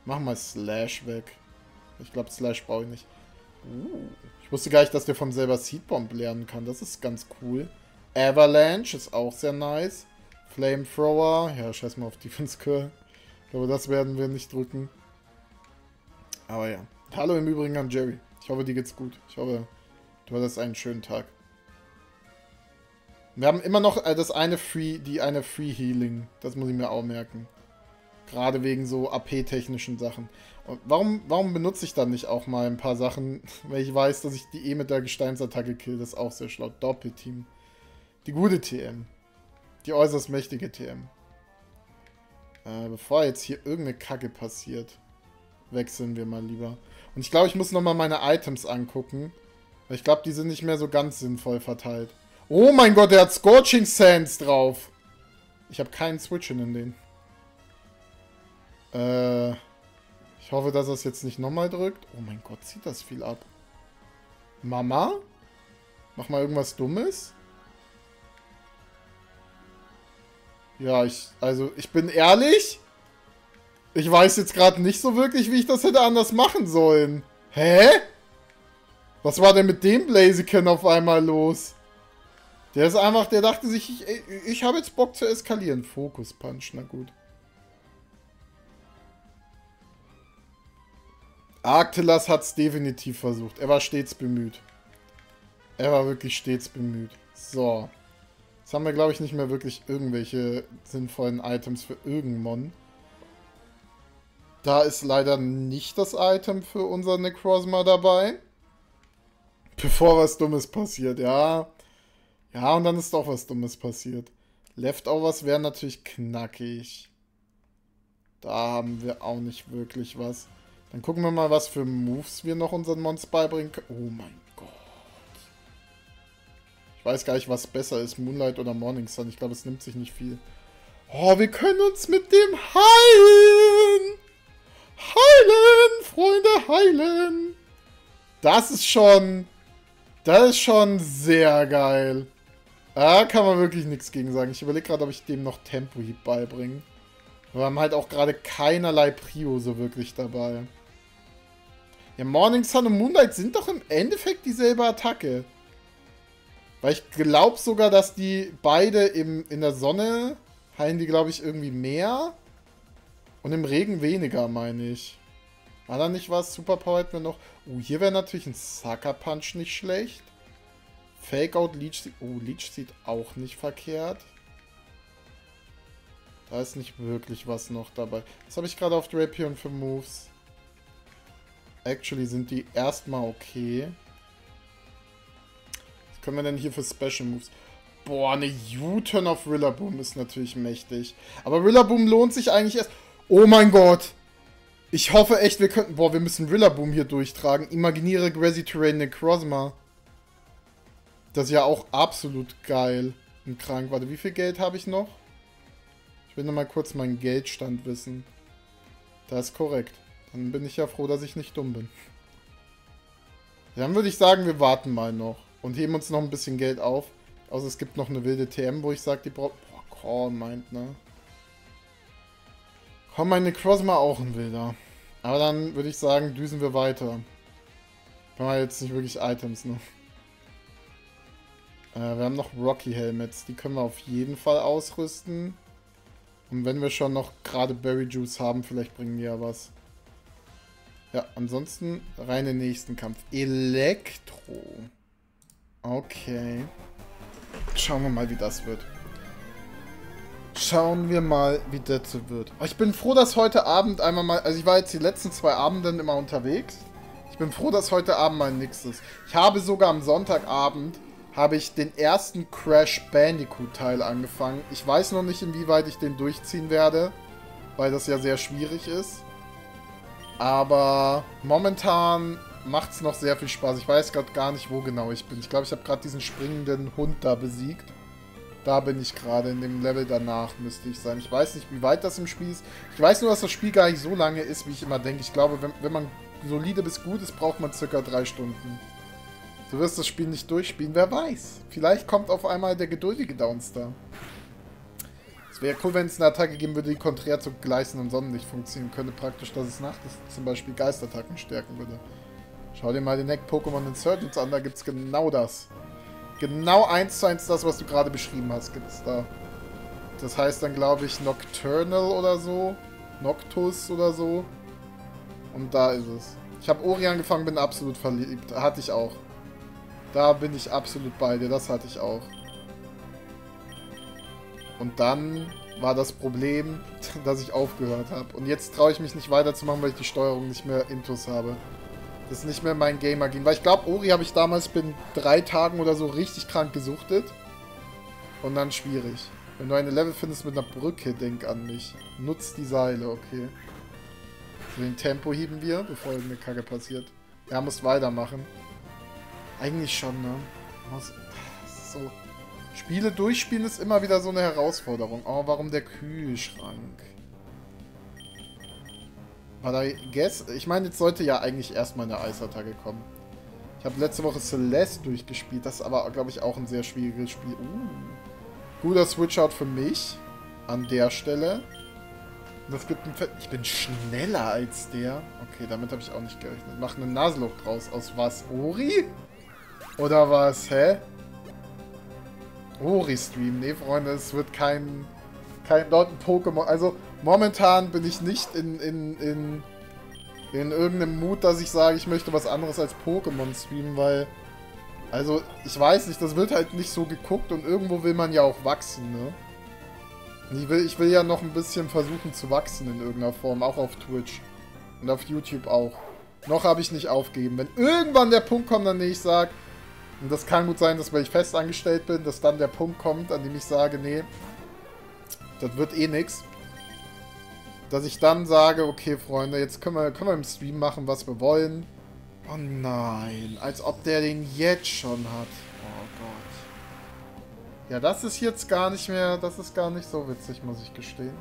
Mach mal Slash weg. Ich glaube, Slash brauche ich nicht. Uh, ich wusste gar nicht, dass der von selber Seedbomb lernen kann. Das ist ganz cool. Avalanche ist auch sehr nice. Flamethrower. Ja, scheiß mal auf Defense Curl. Ich glaube, das werden wir nicht drücken. Aber ja. Hallo im Übrigen an Jerry. Ich hoffe, dir geht's gut. Ich hoffe, du hattest einen schönen Tag. Wir haben immer noch äh, das eine Free, die eine Free Healing. Das muss ich mir auch merken. Gerade wegen so AP-technischen Sachen. Und warum, warum benutze ich dann nicht auch mal ein paar Sachen, weil ich weiß, dass ich die eh mit der Gesteinsattacke kill? Das ist auch sehr schlau. Doppelteam. Die gute TM. Die äußerst mächtige TM. Äh, bevor jetzt hier irgendeine Kacke passiert, wechseln wir mal lieber. Und ich glaube, ich muss nochmal meine Items angucken. Weil ich glaube, die sind nicht mehr so ganz sinnvoll verteilt. Oh mein Gott, der hat Scorching Sands drauf. Ich habe keinen Switch in den. Äh, ich hoffe, dass er es jetzt nicht nochmal drückt. Oh mein Gott, zieht das viel ab. Mama? Mach mal irgendwas Dummes. Ja, ich, also, ich bin ehrlich. Ich weiß jetzt gerade nicht so wirklich, wie ich das hätte anders machen sollen. Hä? Was war denn mit dem Blaziken auf einmal los? Der ist einfach, der dachte sich, ich, ich habe jetzt Bock zu eskalieren. Fokus Punch, na gut. Arctelas hat es definitiv versucht. Er war stets bemüht. Er war wirklich stets bemüht. So. Jetzt haben wir, glaube ich, nicht mehr wirklich irgendwelche sinnvollen Items für irgendeinen Da ist leider nicht das Item für unser Necrozma dabei. Bevor was Dummes passiert, ja. Ja, und dann ist doch was Dummes passiert. Leftovers wären natürlich knackig. Da haben wir auch nicht wirklich was. Dann gucken wir mal, was für Moves wir noch unseren Mons beibringen können. Oh mein Gott. Ich weiß gar nicht, was besser ist, Moonlight oder Morning Sun. Ich glaube, es nimmt sich nicht viel. Oh, wir können uns mit dem heilen. Heilen, Freunde, heilen. Das ist schon... Das ist schon sehr geil. Da kann man wirklich nichts gegen sagen. Ich überlege gerade, ob ich dem noch Tempo-Hieb beibringe. Wir haben halt auch gerade keinerlei Prio so wirklich dabei. Ja, Morning Sun und Moonlight sind doch im Endeffekt dieselbe Attacke. Weil ich glaube sogar, dass die beide im, in der Sonne heilen die, glaube ich, irgendwie mehr. Und im Regen weniger, meine ich. War da nicht was? Superpower hätten wir noch. Oh, hier wäre natürlich ein Sucker Punch nicht schlecht. Fake Out Leech. Oh, Leech sieht auch nicht verkehrt. Da ist nicht wirklich was noch dabei. Was habe ich gerade auf Drapion für Moves? Actually sind die erstmal okay. Was können wir denn hier für Special Moves? Boah, eine U-Turn auf Rillaboom ist natürlich mächtig. Aber Rillaboom lohnt sich eigentlich erst... Oh mein Gott! Ich hoffe echt, wir könnten... Boah, wir müssen Rillaboom hier durchtragen. Imaginiere Grassy Terrain Necrozma. Das ist ja auch absolut geil und krank. Warte, wie viel Geld habe ich noch? Ich will nochmal kurz meinen Geldstand wissen. Das ist korrekt. Dann bin ich ja froh, dass ich nicht dumm bin. Dann würde ich sagen, wir warten mal noch. Und heben uns noch ein bisschen Geld auf. Außer es gibt noch eine wilde TM, wo ich sage, die braucht... Boah, Korn meint, ne? Komm, meine Crossma auch ein wilder. Aber dann würde ich sagen, düsen wir weiter. Wir haben jetzt nicht wirklich Items, ne? Äh, wir haben noch Rocky Helmets. Die können wir auf jeden Fall ausrüsten. Und wenn wir schon noch gerade Berry Juice haben, vielleicht bringen die ja was. Ja, ansonsten rein in den nächsten Kampf. Elektro. Okay. Schauen wir mal, wie das wird. Schauen wir mal, wie das wird. Ich bin froh, dass heute Abend einmal mal... Also ich war jetzt die letzten zwei Abenden immer unterwegs. Ich bin froh, dass heute Abend mal nichts ist. Ich habe sogar am Sonntagabend habe ich den ersten Crash Bandicoot Teil angefangen. Ich weiß noch nicht, inwieweit ich den durchziehen werde, weil das ja sehr schwierig ist. Aber momentan macht es noch sehr viel Spaß. Ich weiß gerade gar nicht, wo genau ich bin. Ich glaube, ich habe gerade diesen springenden Hund da besiegt. Da bin ich gerade, in dem Level danach müsste ich sein. Ich weiß nicht, wie weit das im Spiel ist. Ich weiß nur, dass das Spiel gar nicht so lange ist, wie ich immer denke. Ich glaube, wenn, wenn man solide bis gut ist, braucht man circa drei Stunden. Du wirst das Spiel nicht durchspielen, wer weiß. Vielleicht kommt auf einmal der geduldige Downstar. Wäre cool, wenn es eine Attacke geben würde, die konträr zu Gleisen und Sonnenlicht funktionieren könnte. Praktisch, dass es nachts zum Beispiel Geistattacken stärken würde. Schau dir mal den Neck Pokémon Insurgents an, da gibt es genau das. Genau eins zu eins das, was du gerade beschrieben hast, gibt es da. Das heißt dann, glaube ich, Nocturnal oder so. Noctus oder so. Und da ist es. Ich habe Ori angefangen, bin absolut verliebt. Hatte ich auch. Da bin ich absolut bei dir. Das hatte ich auch. Und dann war das Problem, dass ich aufgehört habe. Und jetzt traue ich mich nicht weiterzumachen, weil ich die Steuerung nicht mehr intus habe. Das ist nicht mehr mein Gamer ging. Weil ich glaube, Ori habe ich damals bin drei Tagen oder so richtig krank gesuchtet. Und dann schwierig. Wenn du eine Level findest mit einer Brücke, denk an mich. Nutz die Seile, okay. So, den Tempo heben wir, bevor irgendeine Kacke passiert. Er muss weitermachen. Eigentlich schon, ne? So. Spiele durchspielen ist immer wieder so eine Herausforderung. Oh, warum der Kühlschrank? War da Guess? Ich meine, jetzt sollte ja eigentlich erstmal eine Eisattacke kommen. Ich habe letzte Woche Celeste durchgespielt. Das ist aber, glaube ich, auch ein sehr schwieriges Spiel. Uh. Guter Switch-Out für mich. An der Stelle. Das gibt ein Fe Ich bin schneller als der. Okay, damit habe ich auch nicht gerechnet. Mach eine Nasenloch draus. Aus was? Ori? Oder was? Hä? Ori-Stream. Nee, Freunde, es wird kein... Kein Pokémon... Also, momentan bin ich nicht in, in, in, in irgendeinem Mut, dass ich sage, ich möchte was anderes als Pokémon streamen, weil... Also, ich weiß nicht, das wird halt nicht so geguckt und irgendwo will man ja auch wachsen, ne? Ich will, ich will ja noch ein bisschen versuchen zu wachsen in irgendeiner Form, auch auf Twitch. Und auf YouTube auch. Noch habe ich nicht aufgegeben. Wenn irgendwann der Punkt kommt, an dem ich sage, und das kann gut sein, dass wenn ich fest angestellt bin, dass dann der Punkt kommt, an dem ich sage, nee, das wird eh nix. Dass ich dann sage, okay, Freunde, jetzt können wir, können wir im Stream machen, was wir wollen. Oh nein, als ob der den jetzt schon hat. Oh Gott. Ja, das ist jetzt gar nicht mehr, das ist gar nicht so witzig, muss ich gestehen.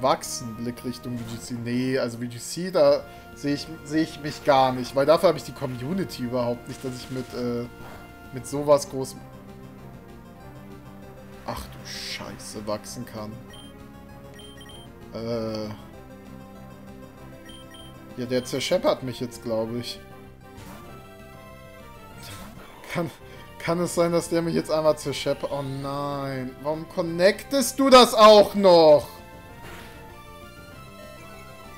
Wachsen, Blickrichtung VGC. Nee, also VGC, da sehe ich, seh ich mich gar nicht. Weil dafür habe ich die Community überhaupt nicht, dass ich mit, äh, mit sowas groß... Ach du Scheiße, wachsen kann. Äh... Ja, der zerscheppert mich jetzt, glaube ich. kann, kann es sein, dass der mich jetzt einmal zerscheppert? Oh nein. Warum connectest du das auch noch?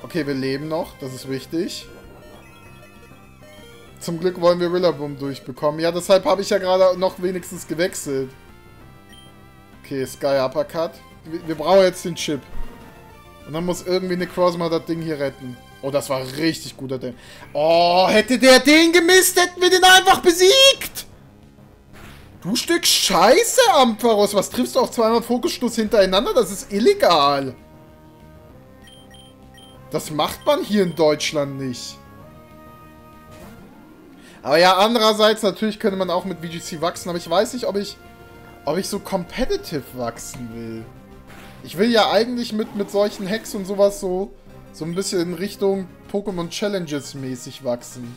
Okay, wir leben noch. Das ist wichtig. Zum Glück wollen wir Rillaboom durchbekommen. Ja, deshalb habe ich ja gerade noch wenigstens gewechselt. Okay, Sky Uppercut. Wir, brauchen jetzt den Chip. Und dann muss irgendwie eine Crossma das Ding hier retten. Oh, das war richtig guter Ding. Oh, hätte der den gemisst, hätten wir den einfach besiegt. Du Stück Scheiße, Ampharos. Was triffst du auf 200 Fokusstoß hintereinander? Das ist illegal. Das macht man hier in Deutschland nicht. Aber ja, andererseits, natürlich könnte man auch mit VGC wachsen, aber ich weiß nicht, ob ich, ob ich so competitive wachsen will. Ich will ja eigentlich mit, mit solchen Hacks und sowas so, so ein bisschen in Richtung Pokémon Challenges mäßig wachsen.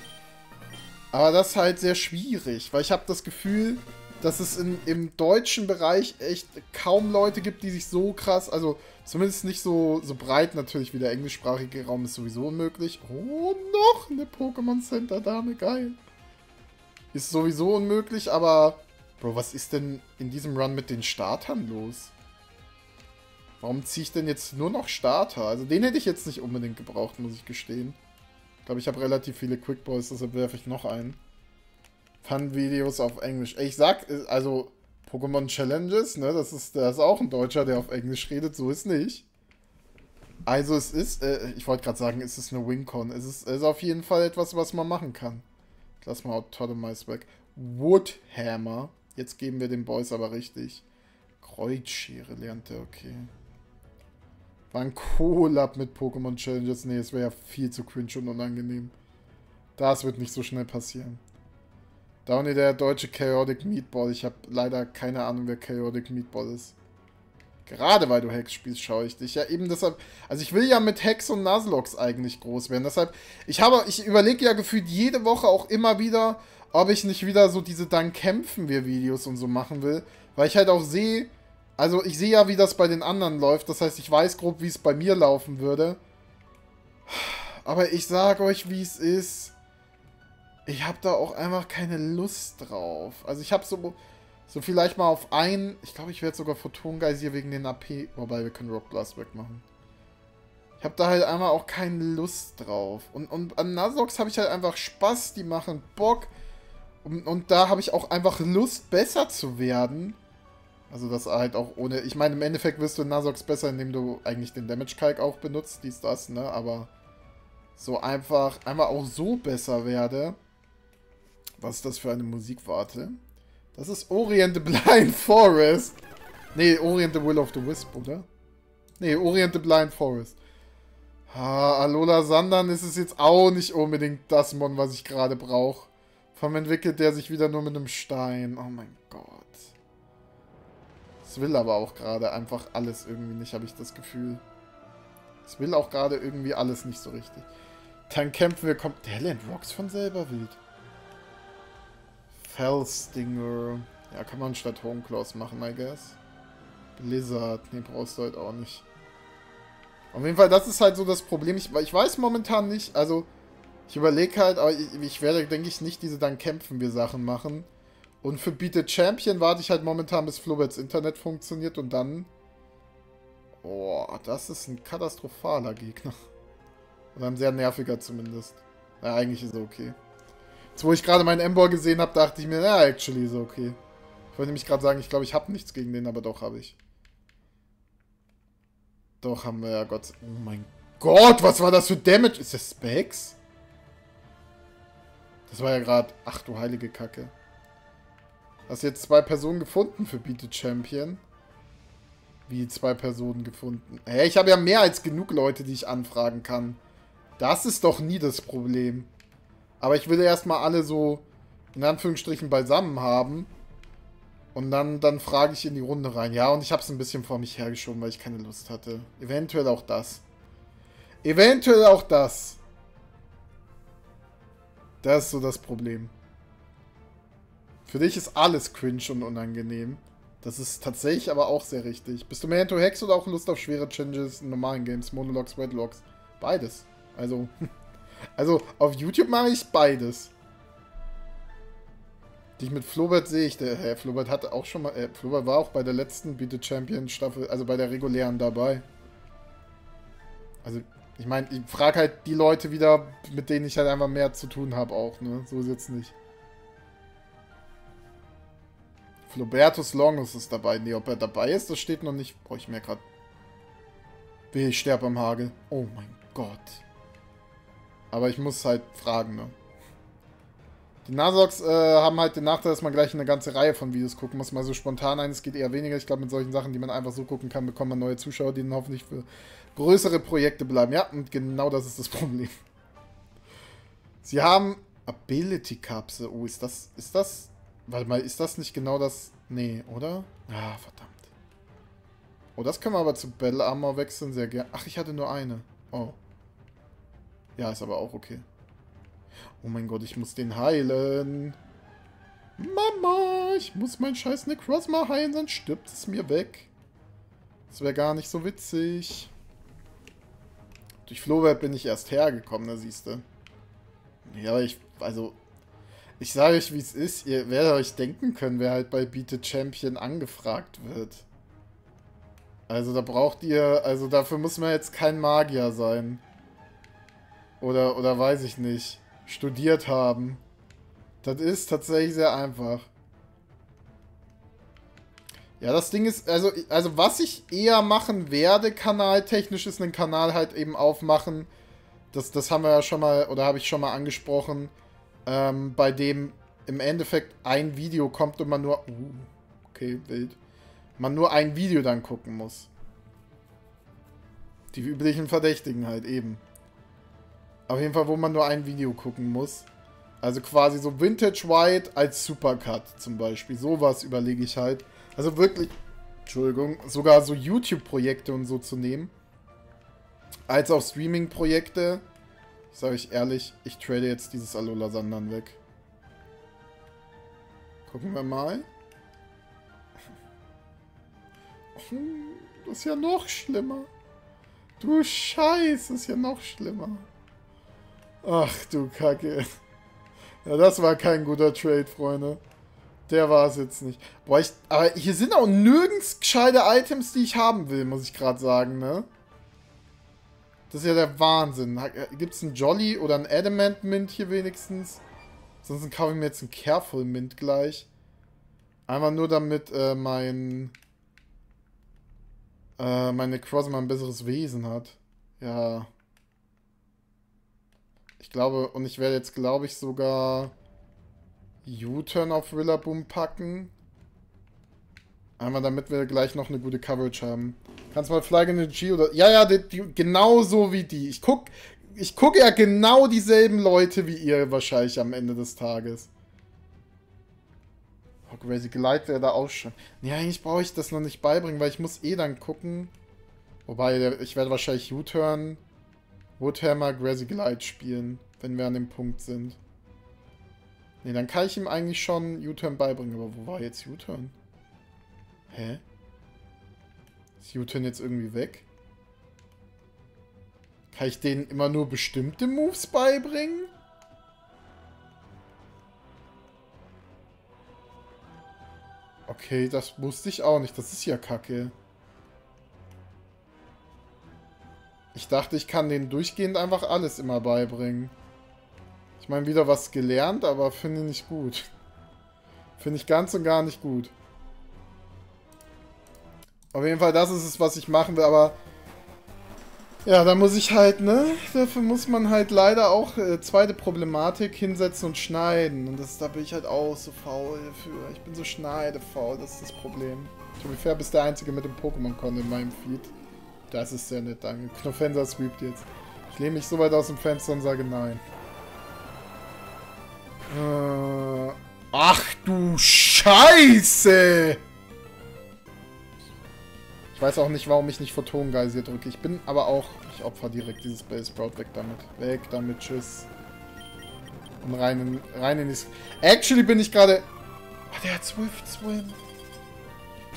Aber das ist halt sehr schwierig, weil ich habe das Gefühl, dass es in, im deutschen Bereich echt kaum Leute gibt, die sich so krass, also zumindest nicht so, so breit natürlich wie der englischsprachige Raum ist sowieso unmöglich. Oh, noch eine Pokémon Center Dame, geil. Ist sowieso unmöglich, aber Bro, was ist denn in diesem Run mit den Startern los? Warum ziehe ich denn jetzt nur noch Starter? Also den hätte ich jetzt nicht unbedingt gebraucht, muss ich gestehen. Ich glaube, ich habe relativ viele Quick Boys, deshalb werfe ich noch einen. Fun-Videos auf Englisch. Ich sag, also Pokémon Challenges, ne, das ist, das ist auch ein Deutscher, der auf Englisch redet, so ist nicht. Also es ist, äh, ich wollte gerade sagen, es ist eine Wincon. Es ist, ist auf jeden Fall etwas, was man machen kann. Lass mal Autotomize weg. Woodhammer. Jetzt geben wir den Boys aber richtig. Kreuzschere lernt er, okay. War ein Collab mit Pokémon Challenges. Nee, es wäre ja viel zu cringe und unangenehm. Das wird nicht so schnell passieren. Downy, der deutsche Chaotic Meatball. Ich habe leider keine Ahnung, wer Chaotic Meatball ist. Gerade weil du Hex spielst, schaue ich dich. Ja, eben deshalb. Also ich will ja mit Hex und Nuzlocke eigentlich groß werden. Deshalb, ich habe, ich überlege ja gefühlt jede Woche auch immer wieder, ob ich nicht wieder so diese dann kämpfen wir Videos und so machen will. Weil ich halt auch sehe, also ich sehe ja, wie das bei den anderen läuft. Das heißt, ich weiß grob, wie es bei mir laufen würde. aber ich sag euch, wie es ist. Ich habe da auch einfach keine Lust drauf. Also ich habe so, so vielleicht mal auf ein... Ich glaube, ich werde sogar Photongeisier wegen den AP... Wobei, wir können Rock Blast wegmachen. Ich habe da halt einfach auch keine Lust drauf. Und, und an Nasox habe ich halt einfach Spaß. Die machen Bock. Und, und da habe ich auch einfach Lust, besser zu werden. Also das halt auch ohne... Ich meine, im Endeffekt wirst du in Nasox besser, indem du eigentlich den Damage-Kalk auch benutzt. Dies, das, ne? Aber so einfach, einfach auch so besser werde. Was ist das für eine Musik? Warte. Das ist Orient the Blind Forest. Nee, Orient the Will of the Wisp, oder? Nee, Orient the Blind Forest. Ah, Alola Sandern ist es jetzt auch nicht unbedingt das Mon, was ich gerade brauche. Vom entwickelt der sich wieder nur mit einem Stein. Oh mein Gott. Es will aber auch gerade einfach alles irgendwie nicht, habe ich das Gefühl. Es will auch gerade irgendwie alles nicht so richtig. Dann kämpfen wir... Kommt der lernt Rocks von selber wild. Fellstinger. Ja, kann man statt Homeclaws machen, I guess. Blizzard. Nee, brauchst du halt auch nicht. Auf jeden Fall, das ist halt so das Problem. Ich, ich weiß momentan nicht, also ich überlege halt, aber ich, ich, werde, denke ich, nicht diese dann kämpfen wir Sachen machen. Und für Beat the Champion warte ich halt momentan, bis Flobets Internet funktioniert und dann... Oh, das ist ein katastrophaler Gegner. Oder ein sehr nerviger zumindest. Ja, eigentlich ist er okay. Jetzt, wo ich gerade meinen Embor gesehen habe, dachte ich mir, ja, actually er okay. Ich wollte nämlich gerade sagen, ich glaube, ich habe nichts gegen den, aber doch habe ich. Doch, haben wir ja Gott. Oh mein Gott, was war das für Damage? Ist das Specs? Das war ja gerade... Ach du heilige Kacke. Hast jetzt zwei Personen gefunden für Beat the Champion? Wie zwei Personen gefunden? Hä, hey, ich habe ja mehr als genug Leute, die ich anfragen kann. Das ist doch nie das Problem. Aber ich will erstmal alle so in Anführungsstrichen beisammen haben. Und dann, dann frage ich in die Runde rein. Ja, und ich habe es ein bisschen vor mich hergeschoben, weil ich keine Lust hatte. Eventuell auch das. Eventuell auch das. Das ist so das Problem. Für dich ist alles cringe und unangenehm. Das ist tatsächlich aber auch sehr richtig. Bist du mehr into Hex oder auch Lust auf schwere Changes in normalen Games? Monologs, Wedlogs? Beides. Also, also auf YouTube mache ich beides. Dich mit Flobert sehe ich. Der Herr Flobert hatte auch schon mal. Äh, Flobert war auch bei der letzten Beat the Champion Staffel, also bei der regulären dabei. Also, ich meine, ich frage halt die Leute wieder, mit denen ich halt einfach mehr zu tun habe auch, ne? So ist jetzt nicht. Flobertus Longus ist dabei. Nee, ob er dabei ist, das steht noch nicht. Boah, ich merke gerade. Ich sterbe am Hagel. Oh mein Gott. Aber ich muss halt fragen, ne? Die Nasox äh, haben halt den Nachteil, dass man gleich eine ganze Reihe von Videos gucken muss. Mal so spontan eines geht eher weniger. Ich glaube, mit solchen Sachen, die man einfach so gucken kann, bekommt man neue Zuschauer, die dann hoffentlich für größere Projekte bleiben. Ja, und genau das ist das Problem. Sie haben Ability-Kapsel. Oh, ist das... Ist das... Warte mal, ist das nicht genau das... Nee, oder? Ah, verdammt. Oh, das können wir aber zu Battle Armor wechseln, sehr gerne. Ach, ich hatte nur eine. Oh. Ja, ist aber auch okay. Oh mein Gott, ich muss den heilen. Mama, ich muss mein scheiß Necrozma heilen, sonst stirbt es mir weg. Das wäre gar nicht so witzig. Durch Flohwert bin ich erst hergekommen, da siehst du. Ja, ich, also, ich sage euch, wie es ist. Ihr werdet euch denken können, wer halt bei Beat the Champion angefragt wird. Also da braucht ihr, also dafür muss man jetzt kein Magier sein. Oder, oder weiß ich nicht. Studiert haben. Das ist tatsächlich sehr einfach. Ja, das Ding ist, also, also was ich eher machen werde, kanaltechnisch, ist einen Kanal halt eben aufmachen. Das, das haben wir ja schon mal, oder habe ich schon mal angesprochen, ähm, bei dem im Endeffekt ein Video kommt und man nur, uh, okay, wild, man nur ein Video dann gucken muss. Die üblichen Verdächtigen halt eben. Auf jeden Fall, wo man nur ein Video gucken muss. Also quasi so Vintage White als Supercut zum Beispiel. Sowas überlege ich halt. Also wirklich, Entschuldigung, sogar so YouTube-Projekte und so zu nehmen. Als auch Streaming-Projekte. Ich sage euch ehrlich, ich trade jetzt dieses Alola Sandern weg. Gucken wir mal. Das ist ja noch schlimmer. Du Scheiße, ist ja noch schlimmer. Ach du Kacke. Ja, das war kein guter Trade, Freunde. Der war es jetzt nicht. Boah, ich, aber hier sind auch nirgends gescheite Items, die ich haben will, muss ich gerade sagen, ne? Das ist ja der Wahnsinn. Gibt es einen Jolly oder einen Adamant Mint hier wenigstens? Sonst kaufe ich mir jetzt einen Careful Mint gleich. Einfach nur damit äh, mein... Äh, meine Cross mal ein besseres Wesen hat. Ja. Ich glaube, und ich werde jetzt, glaube ich, sogar U-Turn auf Rillaboom packen. Einmal, damit wir gleich noch eine gute Coverage haben. Kannst mal Flying G oder... Ja, ja, die, die, genau so wie die. Ich guck, ich gucke ja genau dieselben Leute wie ihr wahrscheinlich am Ende des Tages. Oh, Crazy Glide wäre da auch schon. Nee, eigentlich brauche ich das noch nicht beibringen, weil ich muss eh dann gucken. Wobei, ich werde wahrscheinlich U-Turn, Woodhammer, Crazy Glide spielen, wenn wir an dem Punkt sind. Nee, dann kann ich ihm eigentlich schon U-Turn beibringen. Aber wo war jetzt U-Turn? Hä? Ist U-Turn jetzt irgendwie weg? Kann ich denen immer nur bestimmte Moves beibringen? Okay, das wusste ich auch nicht. Das ist ja kacke. Ich dachte, ich kann denen durchgehend einfach alles immer beibringen. Ich meine, wieder was gelernt, aber finde ich nicht gut. Finde ich ganz und gar nicht gut. Auf jeden Fall, das ist es, was ich machen will, aber... Ja, da muss ich halt, ne? Dafür muss man halt leider auch äh, zweite Problematik hinsetzen und schneiden. Und das, da bin ich halt auch so faul für. Ich bin so schneidefaul, das ist das Problem. To be fair, bist der Einzige mit dem Pokémon-Con in meinem Feed. Das ist sehr nett, danke. Knofenser sweept jetzt. Ich lehne mich so weit aus dem Fenster und sage nein. Äh, ach du Scheiße! Ich weiß auch nicht, warum ich nicht Photongeist hier drücke. Ich bin aber auch... Ich opfer direkt dieses Base Sprout. Weg damit. Weg damit. Tschüss. Und rein in, rein in das... Actually bin ich gerade... Ah, der hat Swift Swim.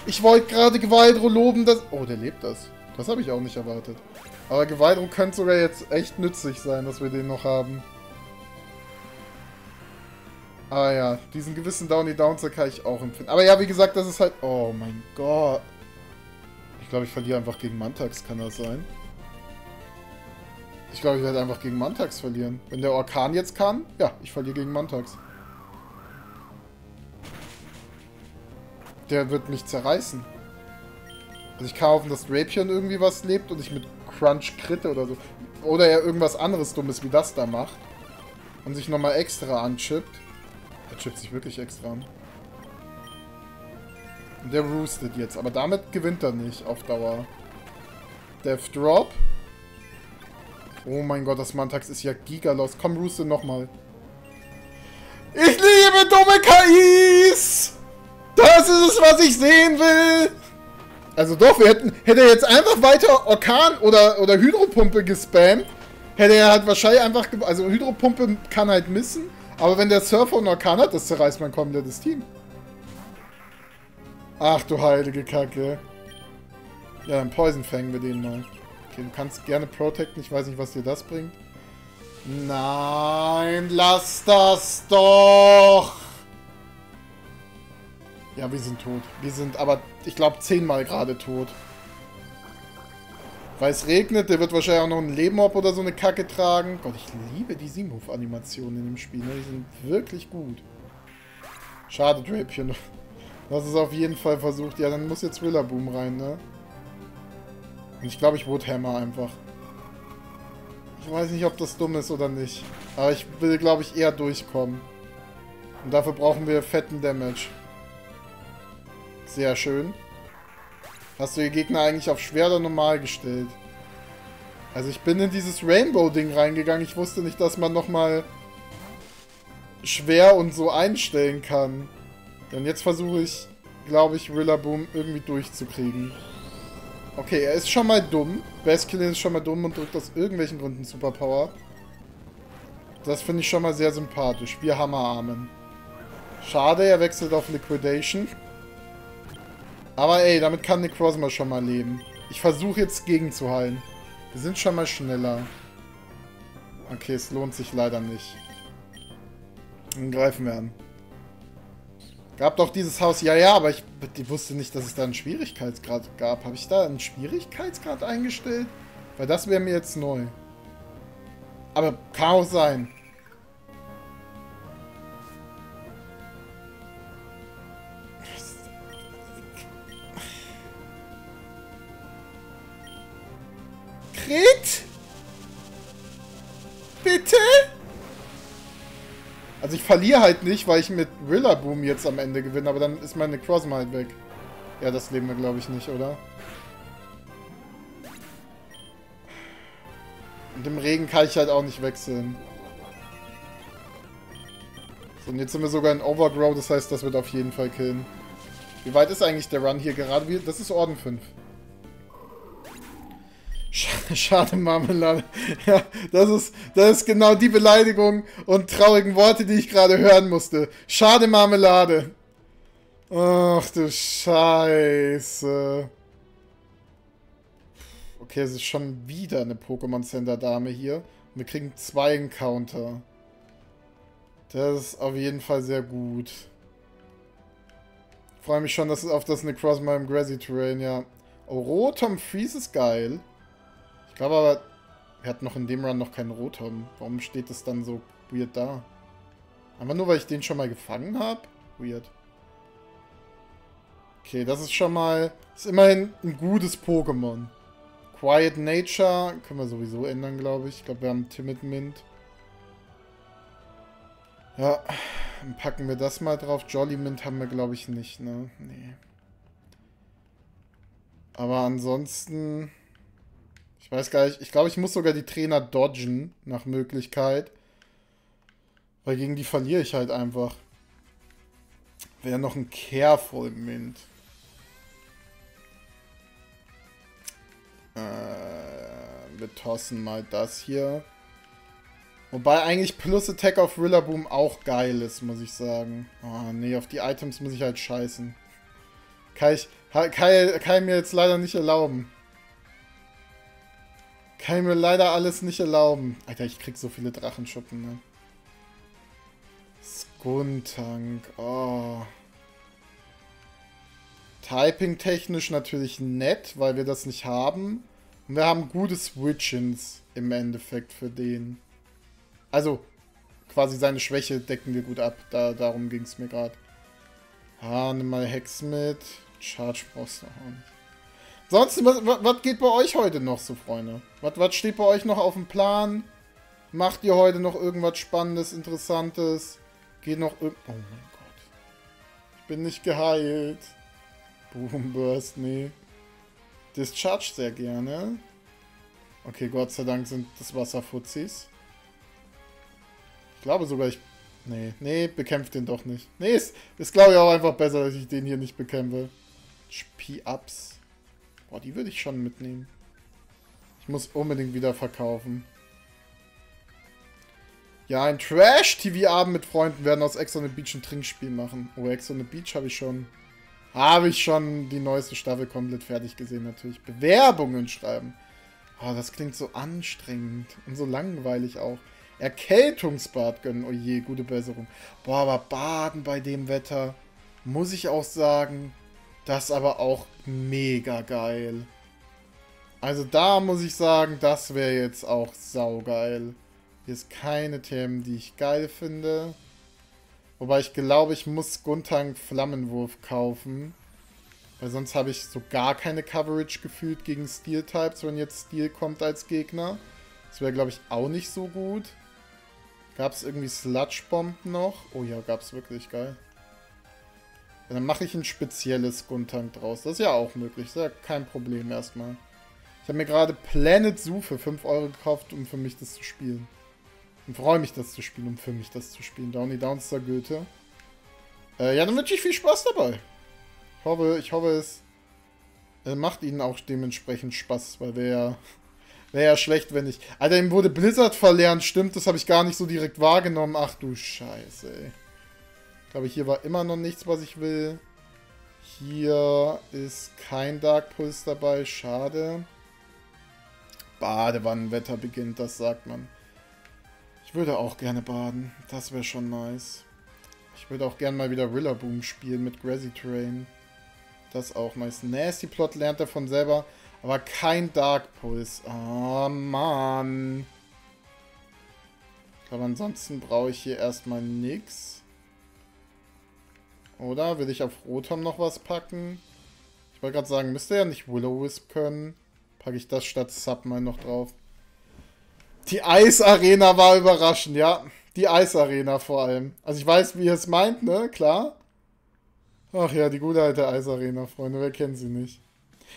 Ich wollte gerade Gewaldro loben, dass... Oh, der lebt das. Das habe ich auch nicht erwartet. Aber Gewaldro könnte sogar jetzt echt nützlich sein, dass wir den noch haben. Ah ja, diesen gewissen Downy Downser kann ich auch empfinden. Aber ja, wie gesagt, das ist halt... Oh mein Gott. Ich glaube, ich verliere einfach gegen Mantax, kann das sein? Ich glaube, ich werde einfach gegen Mantax verlieren. Wenn der Orkan jetzt kann, ja, ich verliere gegen Mantax. Der wird mich zerreißen. Also ich kann hoffen, dass Rapion irgendwie was lebt und ich mit Crunch kritte oder so. Oder er irgendwas anderes Dummes wie das da macht. Und sich nochmal extra anchippt. Er chippt sich wirklich extra an. Und der roostet jetzt. Aber damit gewinnt er nicht auf Dauer. Death Drop. Oh mein Gott, das Mantax ist ja gigalos. Komm, rooste nochmal. Ich liebe dumme KIs! Das ist es, was ich sehen will! Also doch, wir hätten, hätte er jetzt einfach weiter Orkan oder, oder Hydropumpe gespammt, hätte er halt wahrscheinlich einfach, also Hydropumpe kann halt missen, aber wenn der Surfer einen Orkan hat, das zerreißt mein komplettes Team. Ach du heilige Kacke. Ja, dann Poison fangen wir den mal. Okay, du kannst gerne protecten. Ich weiß nicht, was dir das bringt. Nein, lass das doch! Ja, wir sind tot. Wir sind aber, ich glaube, zehnmal gerade tot. Weil es regnet, der wird wahrscheinlich auch noch ein Leben-Ob oder so eine Kacke tragen. Gott, ich liebe die Seamove-Animationen in dem Spiel. Ne? Die sind wirklich gut. Schade, Drapion. Das ist auf jeden Fall versucht. Ja, dann muss jetzt Rillaboom rein, ne? Und ich glaube, ich Woodhammer einfach. Ich weiß nicht, ob das dumm ist oder nicht. Aber ich will, glaube ich, eher durchkommen. Und dafür brauchen wir fetten Damage. Sehr schön. Hast du die Gegner eigentlich auf schwer oder normal gestellt? Also ich bin in dieses Rainbow-Ding reingegangen. Ich wusste nicht, dass man nochmal schwer und so einstellen kann. Denn jetzt versuche ich, glaube ich, Rillaboom irgendwie durchzukriegen. Okay, er ist schon mal dumm. Basculin ist schon mal dumm und drückt aus irgendwelchen Gründen Superpower. Das finde ich schon mal sehr sympathisch. Wir Hammerarmen. Schade, er wechselt auf Liquidation. Aber ey, damit kann Necrozma schon mal leben. Ich versuche jetzt gegenzuhalten. Wir sind schon mal schneller. Okay, es lohnt sich leider nicht. Dann greifen wir an. Gab doch dieses Haus. Ja, ja, aber ich, ich wusste nicht, dass es da einen Schwierigkeitsgrad gab. Habe ich da einen Schwierigkeitsgrad eingestellt? Weil das wäre mir jetzt neu. Aber kann auch sein. Crit? Bitte? Also ich verliere halt nicht, weil ich mit Rillaboom jetzt am Ende gewinne, aber dann ist meine Crossma halt weg. Ja, das leben wir glaube ich nicht, oder? Und im Regen kann ich halt auch nicht wechseln. So, und jetzt sind wir sogar in Overgrow, das heißt, das wird auf jeden Fall killen. Wie weit ist eigentlich der Run hier gerade? Das ist Orden 5. Schade Marmelade. Ja, das ist, das ist genau die Beleidigung und traurigen Worte, die ich gerade hören musste. Schade Marmelade. Ach du Scheiße. Okay, es ist schon wieder eine Pokémon Center Dame hier. Wir kriegen zwei Encounter. Das ist auf jeden Fall sehr gut. Ich freue mich schon dass es auf das Necrozma im Grassy Terrain, ja. Oh, Rotom Freeze ist geil glaube aber, wir hatten noch in dem Run noch keinen Rotom. Warum steht das dann so weird da? Einfach nur, weil ich den schon mal gefangen habe? Weird. Okay, das ist schon mal... Ist immerhin ein gutes Pokémon. Quiet Nature können wir sowieso ändern, glaube ich. Ich glaube, wir haben Timid Mint. Ja, dann packen wir das mal drauf. Jolly Mint haben wir, glaube ich, nicht, ne? Nee. Aber ansonsten... Ich weiß gar nicht. Ich glaube, ich muss sogar die Trainer dodgen, nach Möglichkeit. Weil gegen die verliere ich halt einfach. Wäre noch ein Careful Mint. Äh, wir tossen mal das hier. Wobei eigentlich Plus Attack auf Rillaboom auch geil ist, muss ich sagen. Oh, nee, auf die Items muss ich halt scheißen. Kann ich, kann, kann ich mir jetzt leider nicht erlauben. Kann ich mir leider alles nicht erlauben. Alter, ich krieg so viele Drachenschuppen, ne? Skuntank, oh. Typing-technisch natürlich nett, weil wir das nicht haben. Und wir haben gute Switchins im Endeffekt für den. Also, quasi seine Schwäche decken wir gut ab. Da, darum ging es mir gerade. Ah, nimm mal Hex mit. Charge brauchst du auch nicht. Sonst, was, was geht bei euch heute noch so, Freunde? Was, was steht bei euch noch auf dem Plan? Macht ihr heute noch irgendwas Spannendes, Interessantes? Geht noch irgend... Oh mein Gott. Ich bin nicht geheilt. Boomburst, nee. Discharge sehr gerne. Okay, Gott sei Dank sind das Wasserfuzis. Ich glaube sogar, ich... Nee, nee, bekämpft den doch nicht. Nee, ist, ist glaube ich auch einfach besser, dass ich den hier nicht bekämpfe. Spie-Ups. Boah, die würde ich schon mitnehmen. Ich muss unbedingt wieder verkaufen. Ja, ein Trash-TV-Abend mit Freunden werden aus Ex on the Beach ein Trinkspiel machen. Oh, Ex on the Beach habe ich schon... Habe ich schon die neueste Staffel komplett fertig gesehen, natürlich. Bewerbungen schreiben. Oh, das klingt so anstrengend und so langweilig auch. Erkältungsbad gönnen. Oh je, gute Besserung. Boah, aber baden bei dem Wetter, muss ich auch sagen, das ist aber auch mega geil. Also da muss ich sagen, das wäre jetzt auch saugeil. Hier ist keine Themen, die ich geil finde. Wobei ich glaube, ich muss Guntang Flammenwurf kaufen. Weil sonst habe ich so gar keine Coverage gefühlt gegen Steel-Types, wenn jetzt Steel kommt als Gegner. Das wäre, glaube ich, auch nicht so gut. Gab es irgendwie Sludge-Bomb noch? Oh ja, gab es wirklich, geil. Dann mache ich ein spezielles Guntank draus. Das ist ja auch möglich. Das ist ja kein Problem erstmal. Ich habe mir gerade Planet Zoo für 5 Euro gekauft, um für mich das zu spielen. Und freue mich, das zu spielen, um für mich das zu spielen. Downy Downster Goethe. Äh, ja, dann wünsche ich viel Spaß dabei. Ich hoffe, ich hoffe es äh, macht ihnen auch dementsprechend Spaß, weil wäre ja, wär ja schlecht, wenn ich... Alter, ihm wurde Blizzard verlernt, stimmt, das habe ich gar nicht so direkt wahrgenommen. Ach du Scheiße, ey. Ich glaube, hier war immer noch nichts, was ich will. Hier ist kein Dark Pulse dabei. Schade. Badewannenwetter beginnt, das sagt man. Ich würde auch gerne baden. Das wäre schon nice. Ich würde auch gerne mal wieder Rillaboom spielen mit Grassy Train. Das auch nice. Nasty Plot lernt er von selber. Aber kein Dark Pulse. Oh, Mann. Aber ansonsten brauche ich hier erstmal nichts. Oder? Will ich auf Rotom noch was packen? Ich wollte gerade sagen, müsste ja nicht Willow-Wisp können. Packe ich das statt Sub mal noch drauf. Die Eisarena war überraschend, ja. Die Eisarena vor allem. Also ich weiß, wie ihr es meint, ne? Klar. Ach ja, die gute alte Eisarena, Freunde. Wer kennt sie nicht?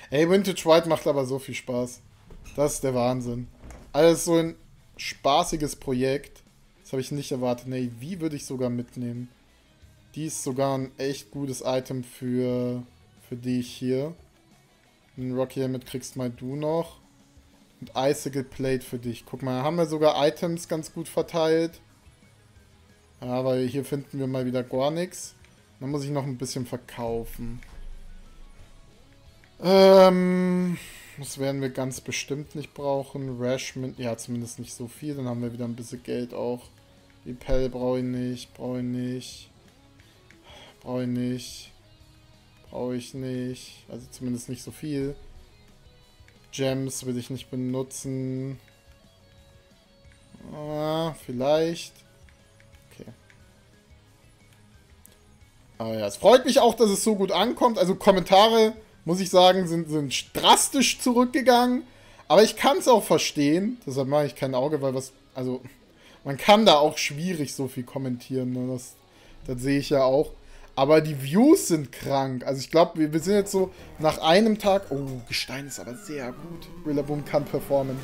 Ey, Vintage White macht aber so viel Spaß. Das ist der Wahnsinn. Alles so ein spaßiges Projekt. Das habe ich nicht erwartet. Nee, wie würde ich sogar mitnehmen? Die ist sogar ein echt gutes Item für, für dich hier. Ein Rocky Helmet kriegst mal du noch. Und Icicle Plate für dich. Guck mal, haben wir sogar Items ganz gut verteilt. Ja, aber hier finden wir mal wieder gar nichts. Dann muss ich noch ein bisschen verkaufen. Ähm, das werden wir ganz bestimmt nicht brauchen. Rashman, ja, zumindest nicht so viel. Dann haben wir wieder ein bisschen Geld auch. Repel brauche ich nicht, brauche ich nicht. Brauche ich nicht. Brauche ich nicht. Also zumindest nicht so viel. Gems will ich nicht benutzen. Ah, vielleicht. Okay. Aber ja, es freut mich auch, dass es so gut ankommt. Also Kommentare, muss ich sagen, sind, sind drastisch zurückgegangen. Aber ich kann es auch verstehen. Deshalb mache ich kein Auge, weil was... Also, man kann da auch schwierig so viel kommentieren. Ne? Das, das sehe ich ja auch. Aber die Views sind krank. Also ich glaube, wir, wir, sind jetzt so nach einem Tag... Oh, Gestein ist aber sehr gut. Rillaboom kann performen.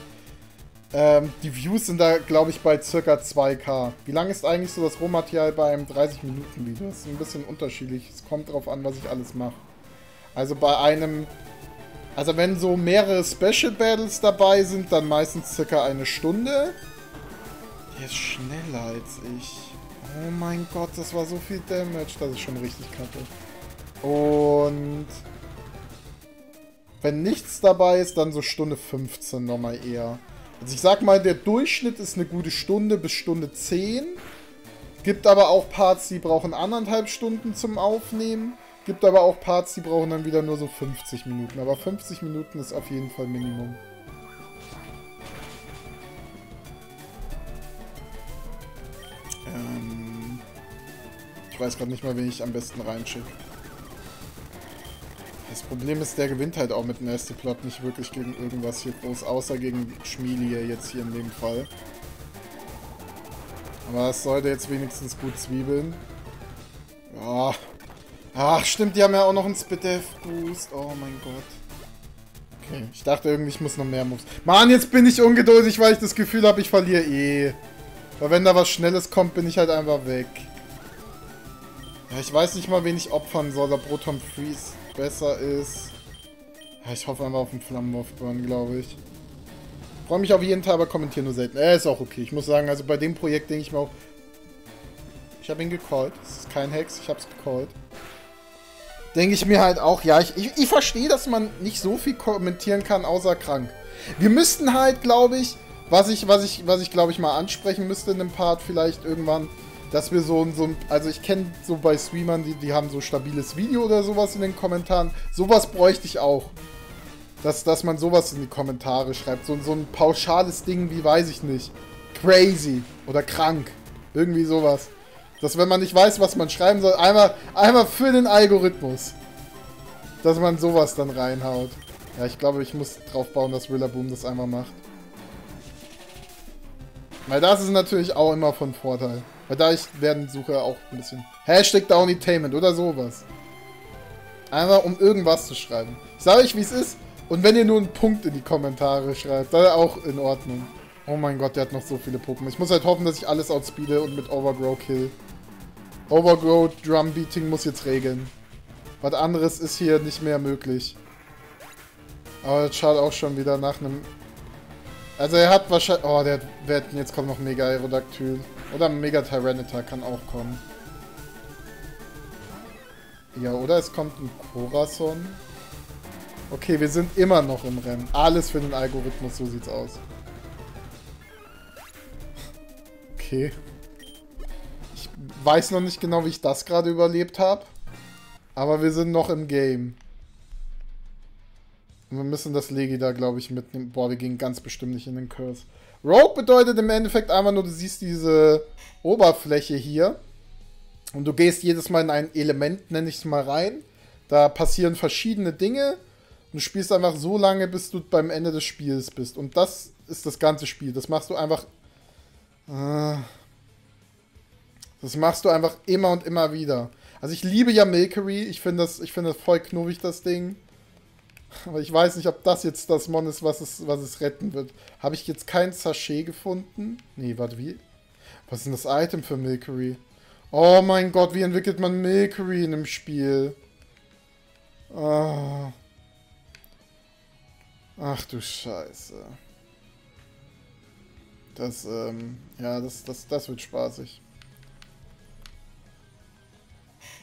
Ähm, die Views sind da, glaube ich, bei circa 2k. Wie lang ist eigentlich so das Rohmaterial bei einem 30-Minuten-Video? Das ist ein bisschen unterschiedlich. Es kommt darauf an, was ich alles mache. Also bei einem... Also wenn so mehrere Special Battles dabei sind, dann meistens circa eine Stunde. Der ist schneller als ich. Oh mein Gott, das war so viel Damage. Das ist schon richtig kacke. Und... Wenn nichts dabei ist, dann so Stunde 15 nochmal eher. Also ich sag mal, der Durchschnitt ist eine gute Stunde bis Stunde 10. Gibt aber auch Parts, die brauchen anderthalb Stunden zum Aufnehmen. Gibt aber auch Parts, die brauchen dann wieder nur so 50 Minuten. Aber 50 Minuten ist auf jeden Fall Minimum. Ich weiß gerade nicht mal, wen ich am besten reinschicke. Das Problem ist, der gewinnt halt auch mit Nasty Plot nicht wirklich gegen irgendwas hier groß, außer gegen Schmielier jetzt hier in dem Fall. Aber es sollte jetzt wenigstens gut zwiebeln. Ja. Ach, stimmt, die haben ja auch noch einen Spit-Death-Boost. Oh mein Gott. Okay, ich dachte irgendwie, ich muss noch mehr Moves. Mann, jetzt bin ich ungeduldig, weil ich das Gefühl habe, ich verliere eh. Weil wenn da was Schnelles kommt, bin ich halt einfach weg. Ja, ich weiß nicht mal, wen ich opfern soll, ob Rotom Freeze besser ist. Ja, ich hoffe einfach auf einen Flammenwurf-Burn, glaube ich. Freue mich auf jeden Teil, aber kommentiere nur selten. Äh, ist auch okay. Ich muss sagen, also bei dem Projekt denke ich mir auch... Ich habe ihn gecallt. Es ist kein Hex, ich habe es gecallt. Denke ich mir halt auch, ja, ich, ich, ich verstehe, dass man nicht so viel kommentieren kann, außer krank. Wir müssten halt, glaube ich, was ich, was ich, was ich, glaube ich, mal ansprechen müsste in dem Part vielleicht irgendwann, dass wir so, so also ich kenne so bei Streamern, die, die haben so stabiles Video oder sowas in den Kommentaren. Sowas bräuchte ich auch. Dass, dass man sowas in die Kommentare schreibt. So, so ein pauschales Ding wie, weiß ich nicht, crazy oder krank. Irgendwie sowas. Dass wenn man nicht weiß, was man schreiben soll, einmal, einmal für den Algorithmus. Dass man sowas dann reinhaut. Ja, ich glaube, ich muss drauf bauen, dass Rillaboom das einmal macht. Weil das ist natürlich auch immer von Vorteil. Weil da ich werden Suche auch ein bisschen. Hashtag Downetainment oder sowas. Einfach um irgendwas zu schreiben. Ich sage euch, wie es ist. Und wenn ihr nur einen Punkt in die Kommentare schreibt, dann auch in Ordnung. Oh mein Gott, der hat noch so viele Pokémon. Ich muss halt hoffen, dass ich alles outspeede und mit Overgrow kill. Overgrow Drum Beating muss jetzt regeln. Was anderes ist hier nicht mehr möglich. Aber das schaut auch schon wieder nach einem... Also er hat wahrscheinlich... Oh, der wird... Jetzt kommt noch Mega Aerodactyl. Oder Mega Tyranitar kann auch kommen. Ja, oder es kommt ein Corazon. Okay, wir sind immer noch im Rennen. Alles für den Algorithmus, so sieht's aus. Okay. Ich weiß noch nicht genau, wie ich das gerade überlebt habe. Aber wir sind noch im Game. Und wir müssen das Legi da, glaube ich, mitnehmen. Boah, wir gehen ganz bestimmt nicht in den Curse. Rogue bedeutet im Endeffekt einfach nur, du siehst diese Oberfläche hier. Und du gehst jedes Mal in ein Element, nenne ich es mal, rein. Da passieren verschiedene Dinge. Und du spielst einfach so lange, bis du beim Ende des Spiels bist. Und das ist das ganze Spiel. Das machst du einfach. Äh, das machst du einfach immer und immer wieder. Also ich liebe ja Milkery. Ich finde das, find das voll knubbig, das Ding. Aber ich weiß nicht, ob das jetzt das Mon ist, was es, was es retten wird. Habe ich jetzt kein Sachet gefunden? Nee, warte, wie? Was ist denn das Item für Milkery? Oh mein Gott, wie entwickelt man Milkery in einem Spiel? Oh. Ach du Scheiße. Das, ähm, ja, das, das, das wird spaßig.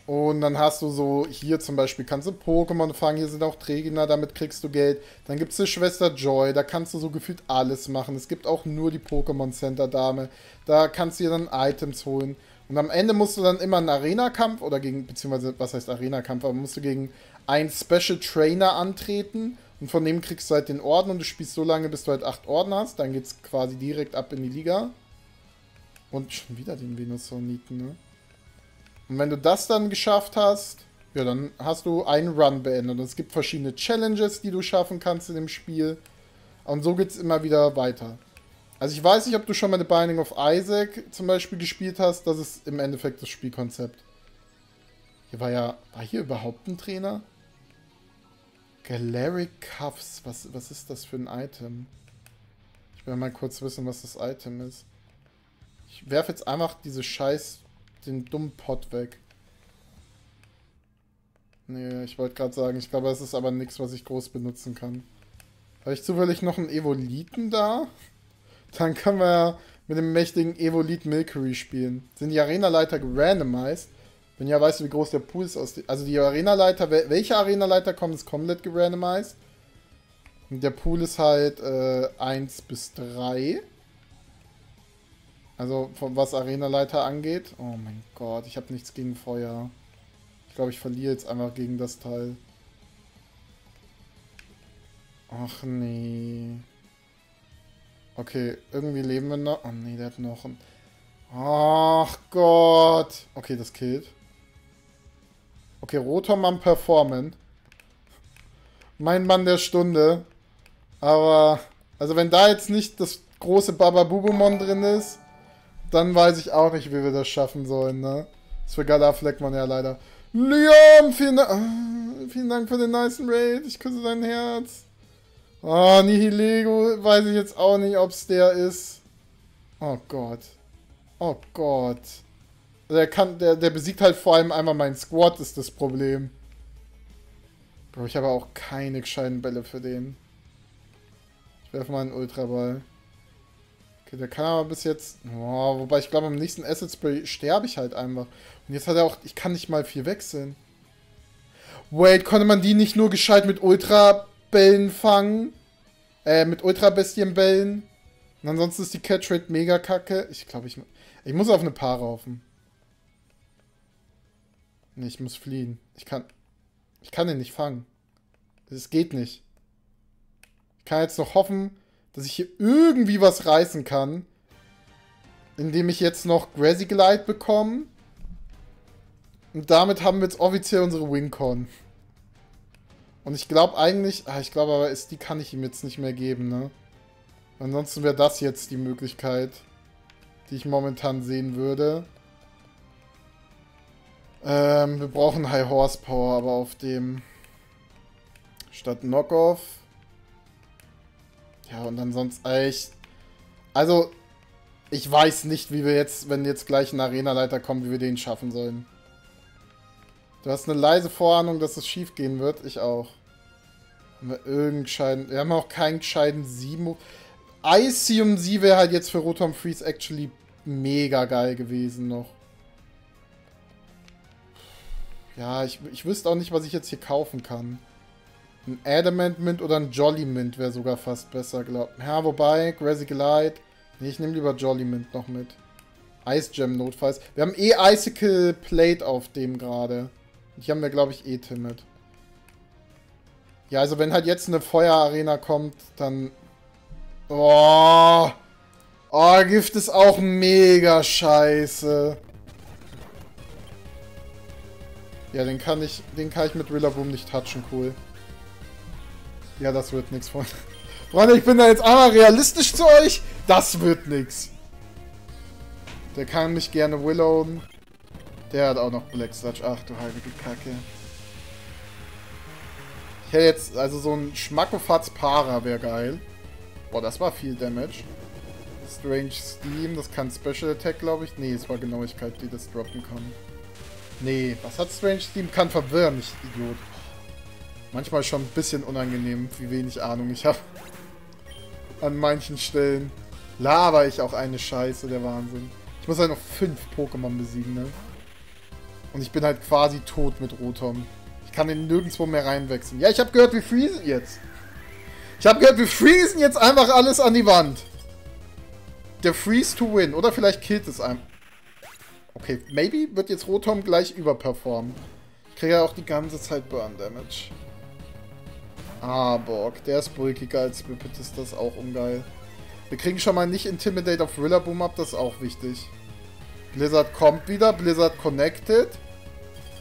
Und dann hast du so, hier zum Beispiel kannst du Pokémon fangen, hier sind auch Träger, damit kriegst du Geld. Dann gibt es die Schwester Joy, da kannst du so gefühlt alles machen. Es gibt auch nur die Pokémon Center Dame. Da kannst du dir dann Items holen. Und am Ende musst du dann immer einen Arena-Kampf oder gegen, beziehungsweise, was heißt Arena-Kampf, aber musst du gegen einen Special Trainer antreten. Und von dem kriegst du halt den Orden und du spielst so lange, bis du halt acht Orden hast. Dann geht's quasi direkt ab in die Liga. Und schon wieder den Venusauriten, ne? Und wenn du das dann geschafft hast, ja, dann hast du einen Run beendet. Und es gibt verschiedene Challenges, die du schaffen kannst in dem Spiel. Und so geht es immer wieder weiter. Also ich weiß nicht, ob du schon mal The Binding of Isaac zum Beispiel gespielt hast. Das ist im Endeffekt das Spielkonzept. Hier war ja... War hier überhaupt ein Trainer? Galeric Cuffs. Was, was ist das für ein Item? Ich will mal kurz wissen, was das Item ist. Ich werfe jetzt einfach diese scheiß den dummen Pot weg. Nee, ich wollte gerade sagen, ich glaube, es ist aber nichts, was ich groß benutzen kann. Habe ich zufällig noch einen Evoliten da? Dann können wir mit dem mächtigen Evolit Milkery spielen. Sind die Arenaleiter gerandomized? Wenn ja, weißt du, wie groß der Pool ist. Aus also die Arenaleiter, welche Arenaleiter kommen, ist komplett gerandomized. Und der Pool ist halt äh, 1 bis 3. Also, von was Arenaleiter angeht. Oh mein Gott, ich habe nichts gegen Feuer. Ich glaube, ich verliere jetzt einfach gegen das Teil. Ach nee. Okay, irgendwie leben wir noch. Oh nee, der hat noch ein... Ach Gott. Okay, das killt. Okay, roter Mann performant. Mein Mann der Stunde. Aber, also wenn da jetzt nicht das große Bababubumon drin ist, dann weiß ich auch nicht, wie wir das schaffen sollen, ne? Das für Gala Fleckmann ja leider. Liam, vielen, Dank, ah, vielen Dank für den nice Raid. Ich küsse dein Herz. Oh, Nihilego, weiß ich jetzt auch nicht, ob es der ist. Oh Gott. Oh Gott. Der, kann, der, der besiegt halt vor allem einmal meinen Squad, ist das Problem. Bro, ich habe auch keine gescheiten Bälle für den. Ich werfe mal einen Ultraball. Okay, der kann aber bis jetzt... Oh, wobei ich glaube, am nächsten Asset Spray sterbe ich halt einfach. Und jetzt hat er auch... Ich kann nicht mal viel wechseln. Wait, konnte man die nicht nur gescheit mit Ultra-Bällen fangen? Äh, mit Ultra-Bestien-Bällen? Und ansonsten ist die Catch-Rate mega kacke. Ich glaube, ich... Ich muss auf eine Paar raufen. Nee, ich muss fliehen. Ich kann... Ich kann den nicht fangen. Es geht nicht. Ich kann jetzt noch hoffen, dass ich hier irgendwie was reißen kann. Indem ich jetzt noch Grassy Glide bekomme. Und damit haben wir jetzt offiziell unsere Wincon. Und ich glaube eigentlich... Ah, ich glaube aber, ist, die kann ich ihm jetzt nicht mehr geben, ne? Ansonsten wäre das jetzt die Möglichkeit, die ich momentan sehen würde. Ähm, wir brauchen High Horsepower, aber auf dem... Statt Knockoff ja, und ansonsten echt. Also, ich weiß nicht, wie wir jetzt, wenn jetzt gleich ein Arenaleiter kommt, wie wir den schaffen sollen. Du hast eine leise Vorahnung, dass es schief gehen wird. Ich auch. Haben wir irgendeinen Wir haben auch keinen gescheiten Simo. Icium Sie wäre halt jetzt für Rotom Freeze actually mega geil gewesen noch. Ja, ich, ich wüsste auch nicht, was ich jetzt hier kaufen kann. Ein Adamant Mint oder ein Jolly Mint wäre sogar fast besser, glaub. Ja, wobei, Grassy Glide. Nee, ich nehme lieber Jolly Mint noch mit. Ice Gem notfalls. Wir haben eh Icicle Plate auf dem gerade. Die haben wir, glaube ich, eh Timid. Ja, also wenn halt jetzt eine Feuerarena kommt, dann... Oh! Oh, Gift ist auch mega scheiße. Ja, den kann ich, den kann ich mit Rillaboom nicht touchen, cool. Ja, das wird nichts, Freunde. Freunde, ich bin da jetzt einmal realistisch zu euch. Das wird nichts. Der kann mich gerne willowen. Der hat auch noch Black Sludge. Ach du heilige Kacke. Ich hätte jetzt, also so ein Schmackofatz Para wäre geil. Boah, das war viel Damage. Strange Steam, das kann Special Attack, glaube ich. Nee, es war Genauigkeit, die das droppen kann. Nee, was hat Strange Steam? Kann verwirren, ich Idiot. Manchmal schon ein bisschen unangenehm, wie wenig Ahnung ich habe. An manchen Stellen laber ich auch eine Scheiße, der Wahnsinn. Ich muss halt noch fünf Pokémon besiegen, ne? Und ich bin halt quasi tot mit Rotom. Ich kann den nirgendwo mehr reinwechseln. Ja, ich habe gehört, wir freezen jetzt. Ich habe gehört, wir freezen jetzt einfach alles an die Wand. Der Freeze to win. Oder vielleicht killt es einem. Okay, maybe wird jetzt Rotom gleich überperformen. Ich kriege ja auch die ganze Zeit Burn Damage. Ah, Borg. Der ist bulkiger als Whippet, ist das auch ungeil. Wir kriegen schon mal nicht Intimidate auf Rillaboom ab, das ist auch wichtig. Blizzard kommt wieder, Blizzard connected.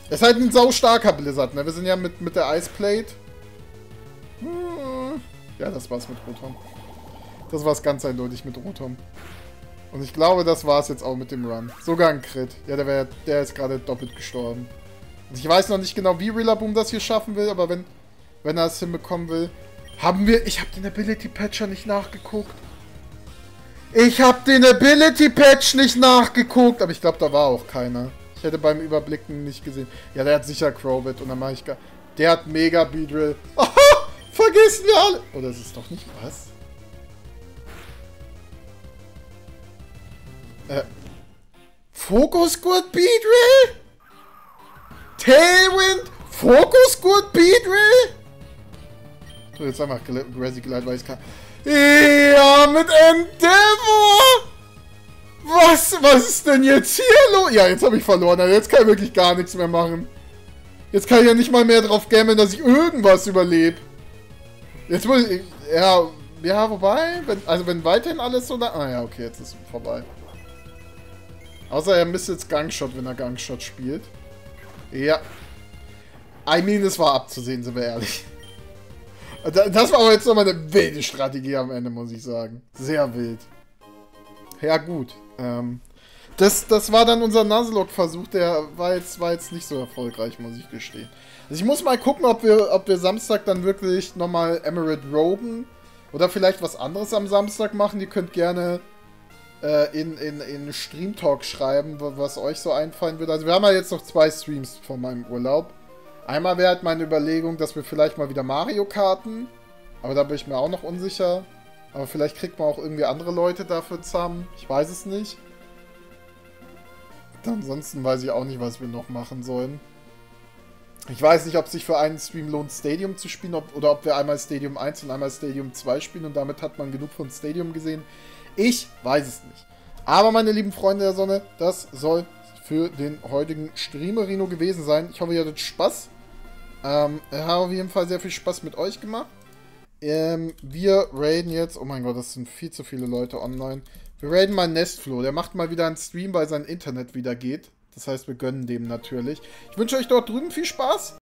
Ist halt ein sau starker Blizzard, ne? Wir sind ja mit, mit der Iceplate. Hm. Ja, das war's mit Rotom. Das war's ganz eindeutig mit Rotom. Und ich glaube, das war's jetzt auch mit dem Run. Sogar ein Crit. Ja, der, wär, der ist gerade doppelt gestorben. Und ich weiß noch nicht genau, wie Rillaboom das hier schaffen will, aber wenn, wenn er es hinbekommen will, haben wir... Ich habe den Ability Patcher nicht nachgeguckt. Ich habe den Ability Patch nicht nachgeguckt. Aber ich glaube, da war auch keiner. Ich hätte beim Überblicken nicht gesehen. Ja, der hat sicher Crowbit und dann mache ich gar... Der hat Mega Beedrill. Aha! Vergessen wir alle! Oder ist es doch nicht was? Äh. Focus Good Beedrill? Tailwind? Focus Good Beedrill? So, jetzt einfach Grassy Glide, weil ich kann. Ja, mit Endeavor! Was? Was ist denn jetzt hier los? Ja, jetzt habe ich verloren. Also jetzt kann ich wirklich gar nichts mehr machen. Jetzt kann ich ja nicht mal mehr drauf gammeln, dass ich irgendwas überlebe. Jetzt muss ich... Ja, ja, wobei... Wenn, also wenn weiterhin alles so... Ah ja, okay, jetzt ist es vorbei. Außer er misst jetzt Gangshot, wenn er Gangshot spielt. Ja. I mean, es war abzusehen, sind wir ehrlich. Das war aber jetzt nochmal eine wilde Strategie am Ende, muss ich sagen. Sehr wild. Ja, gut. Ähm, das, das war dann unser Nuzlocke-Versuch. Der war jetzt, war jetzt nicht so erfolgreich, muss ich gestehen. Also ich muss mal gucken, ob wir, ob wir Samstag dann wirklich nochmal Emerald Rogan oder vielleicht was anderes am Samstag machen. Ihr könnt gerne äh, in, in, in Stream Talk schreiben, was euch so einfallen würde. Also wir haben ja jetzt noch zwei Streams von meinem Urlaub. Einmal wäre halt meine Überlegung, dass wir vielleicht mal wieder Mario Karten. Aber da bin ich mir auch noch unsicher. Aber vielleicht kriegt man auch irgendwie andere Leute dafür zusammen. Ich weiß es nicht. Ansonsten weiß ich auch nicht, was wir noch machen sollen. Ich weiß nicht, ob sich für einen Stream lohnt, Stadium zu spielen ob, oder ob wir einmal Stadium 1 und einmal Stadium 2 spielen und damit hat man genug von Stadium gesehen. Ich weiß es nicht. Aber meine lieben Freunde der Sonne, das soll für den heutigen Streamerino gewesen sein. Ich hoffe, ihr hattet Spaß. Ähm, habe auf jeden Fall sehr viel Spaß mit euch gemacht. Ähm, wir raiden jetzt, oh mein Gott, das sind viel zu viele Leute online. Wir raiden mal Nestflow. Der macht mal wieder einen Stream, weil sein Internet wieder geht. Das heißt, wir gönnen dem natürlich. Ich wünsche euch dort drüben viel Spaß.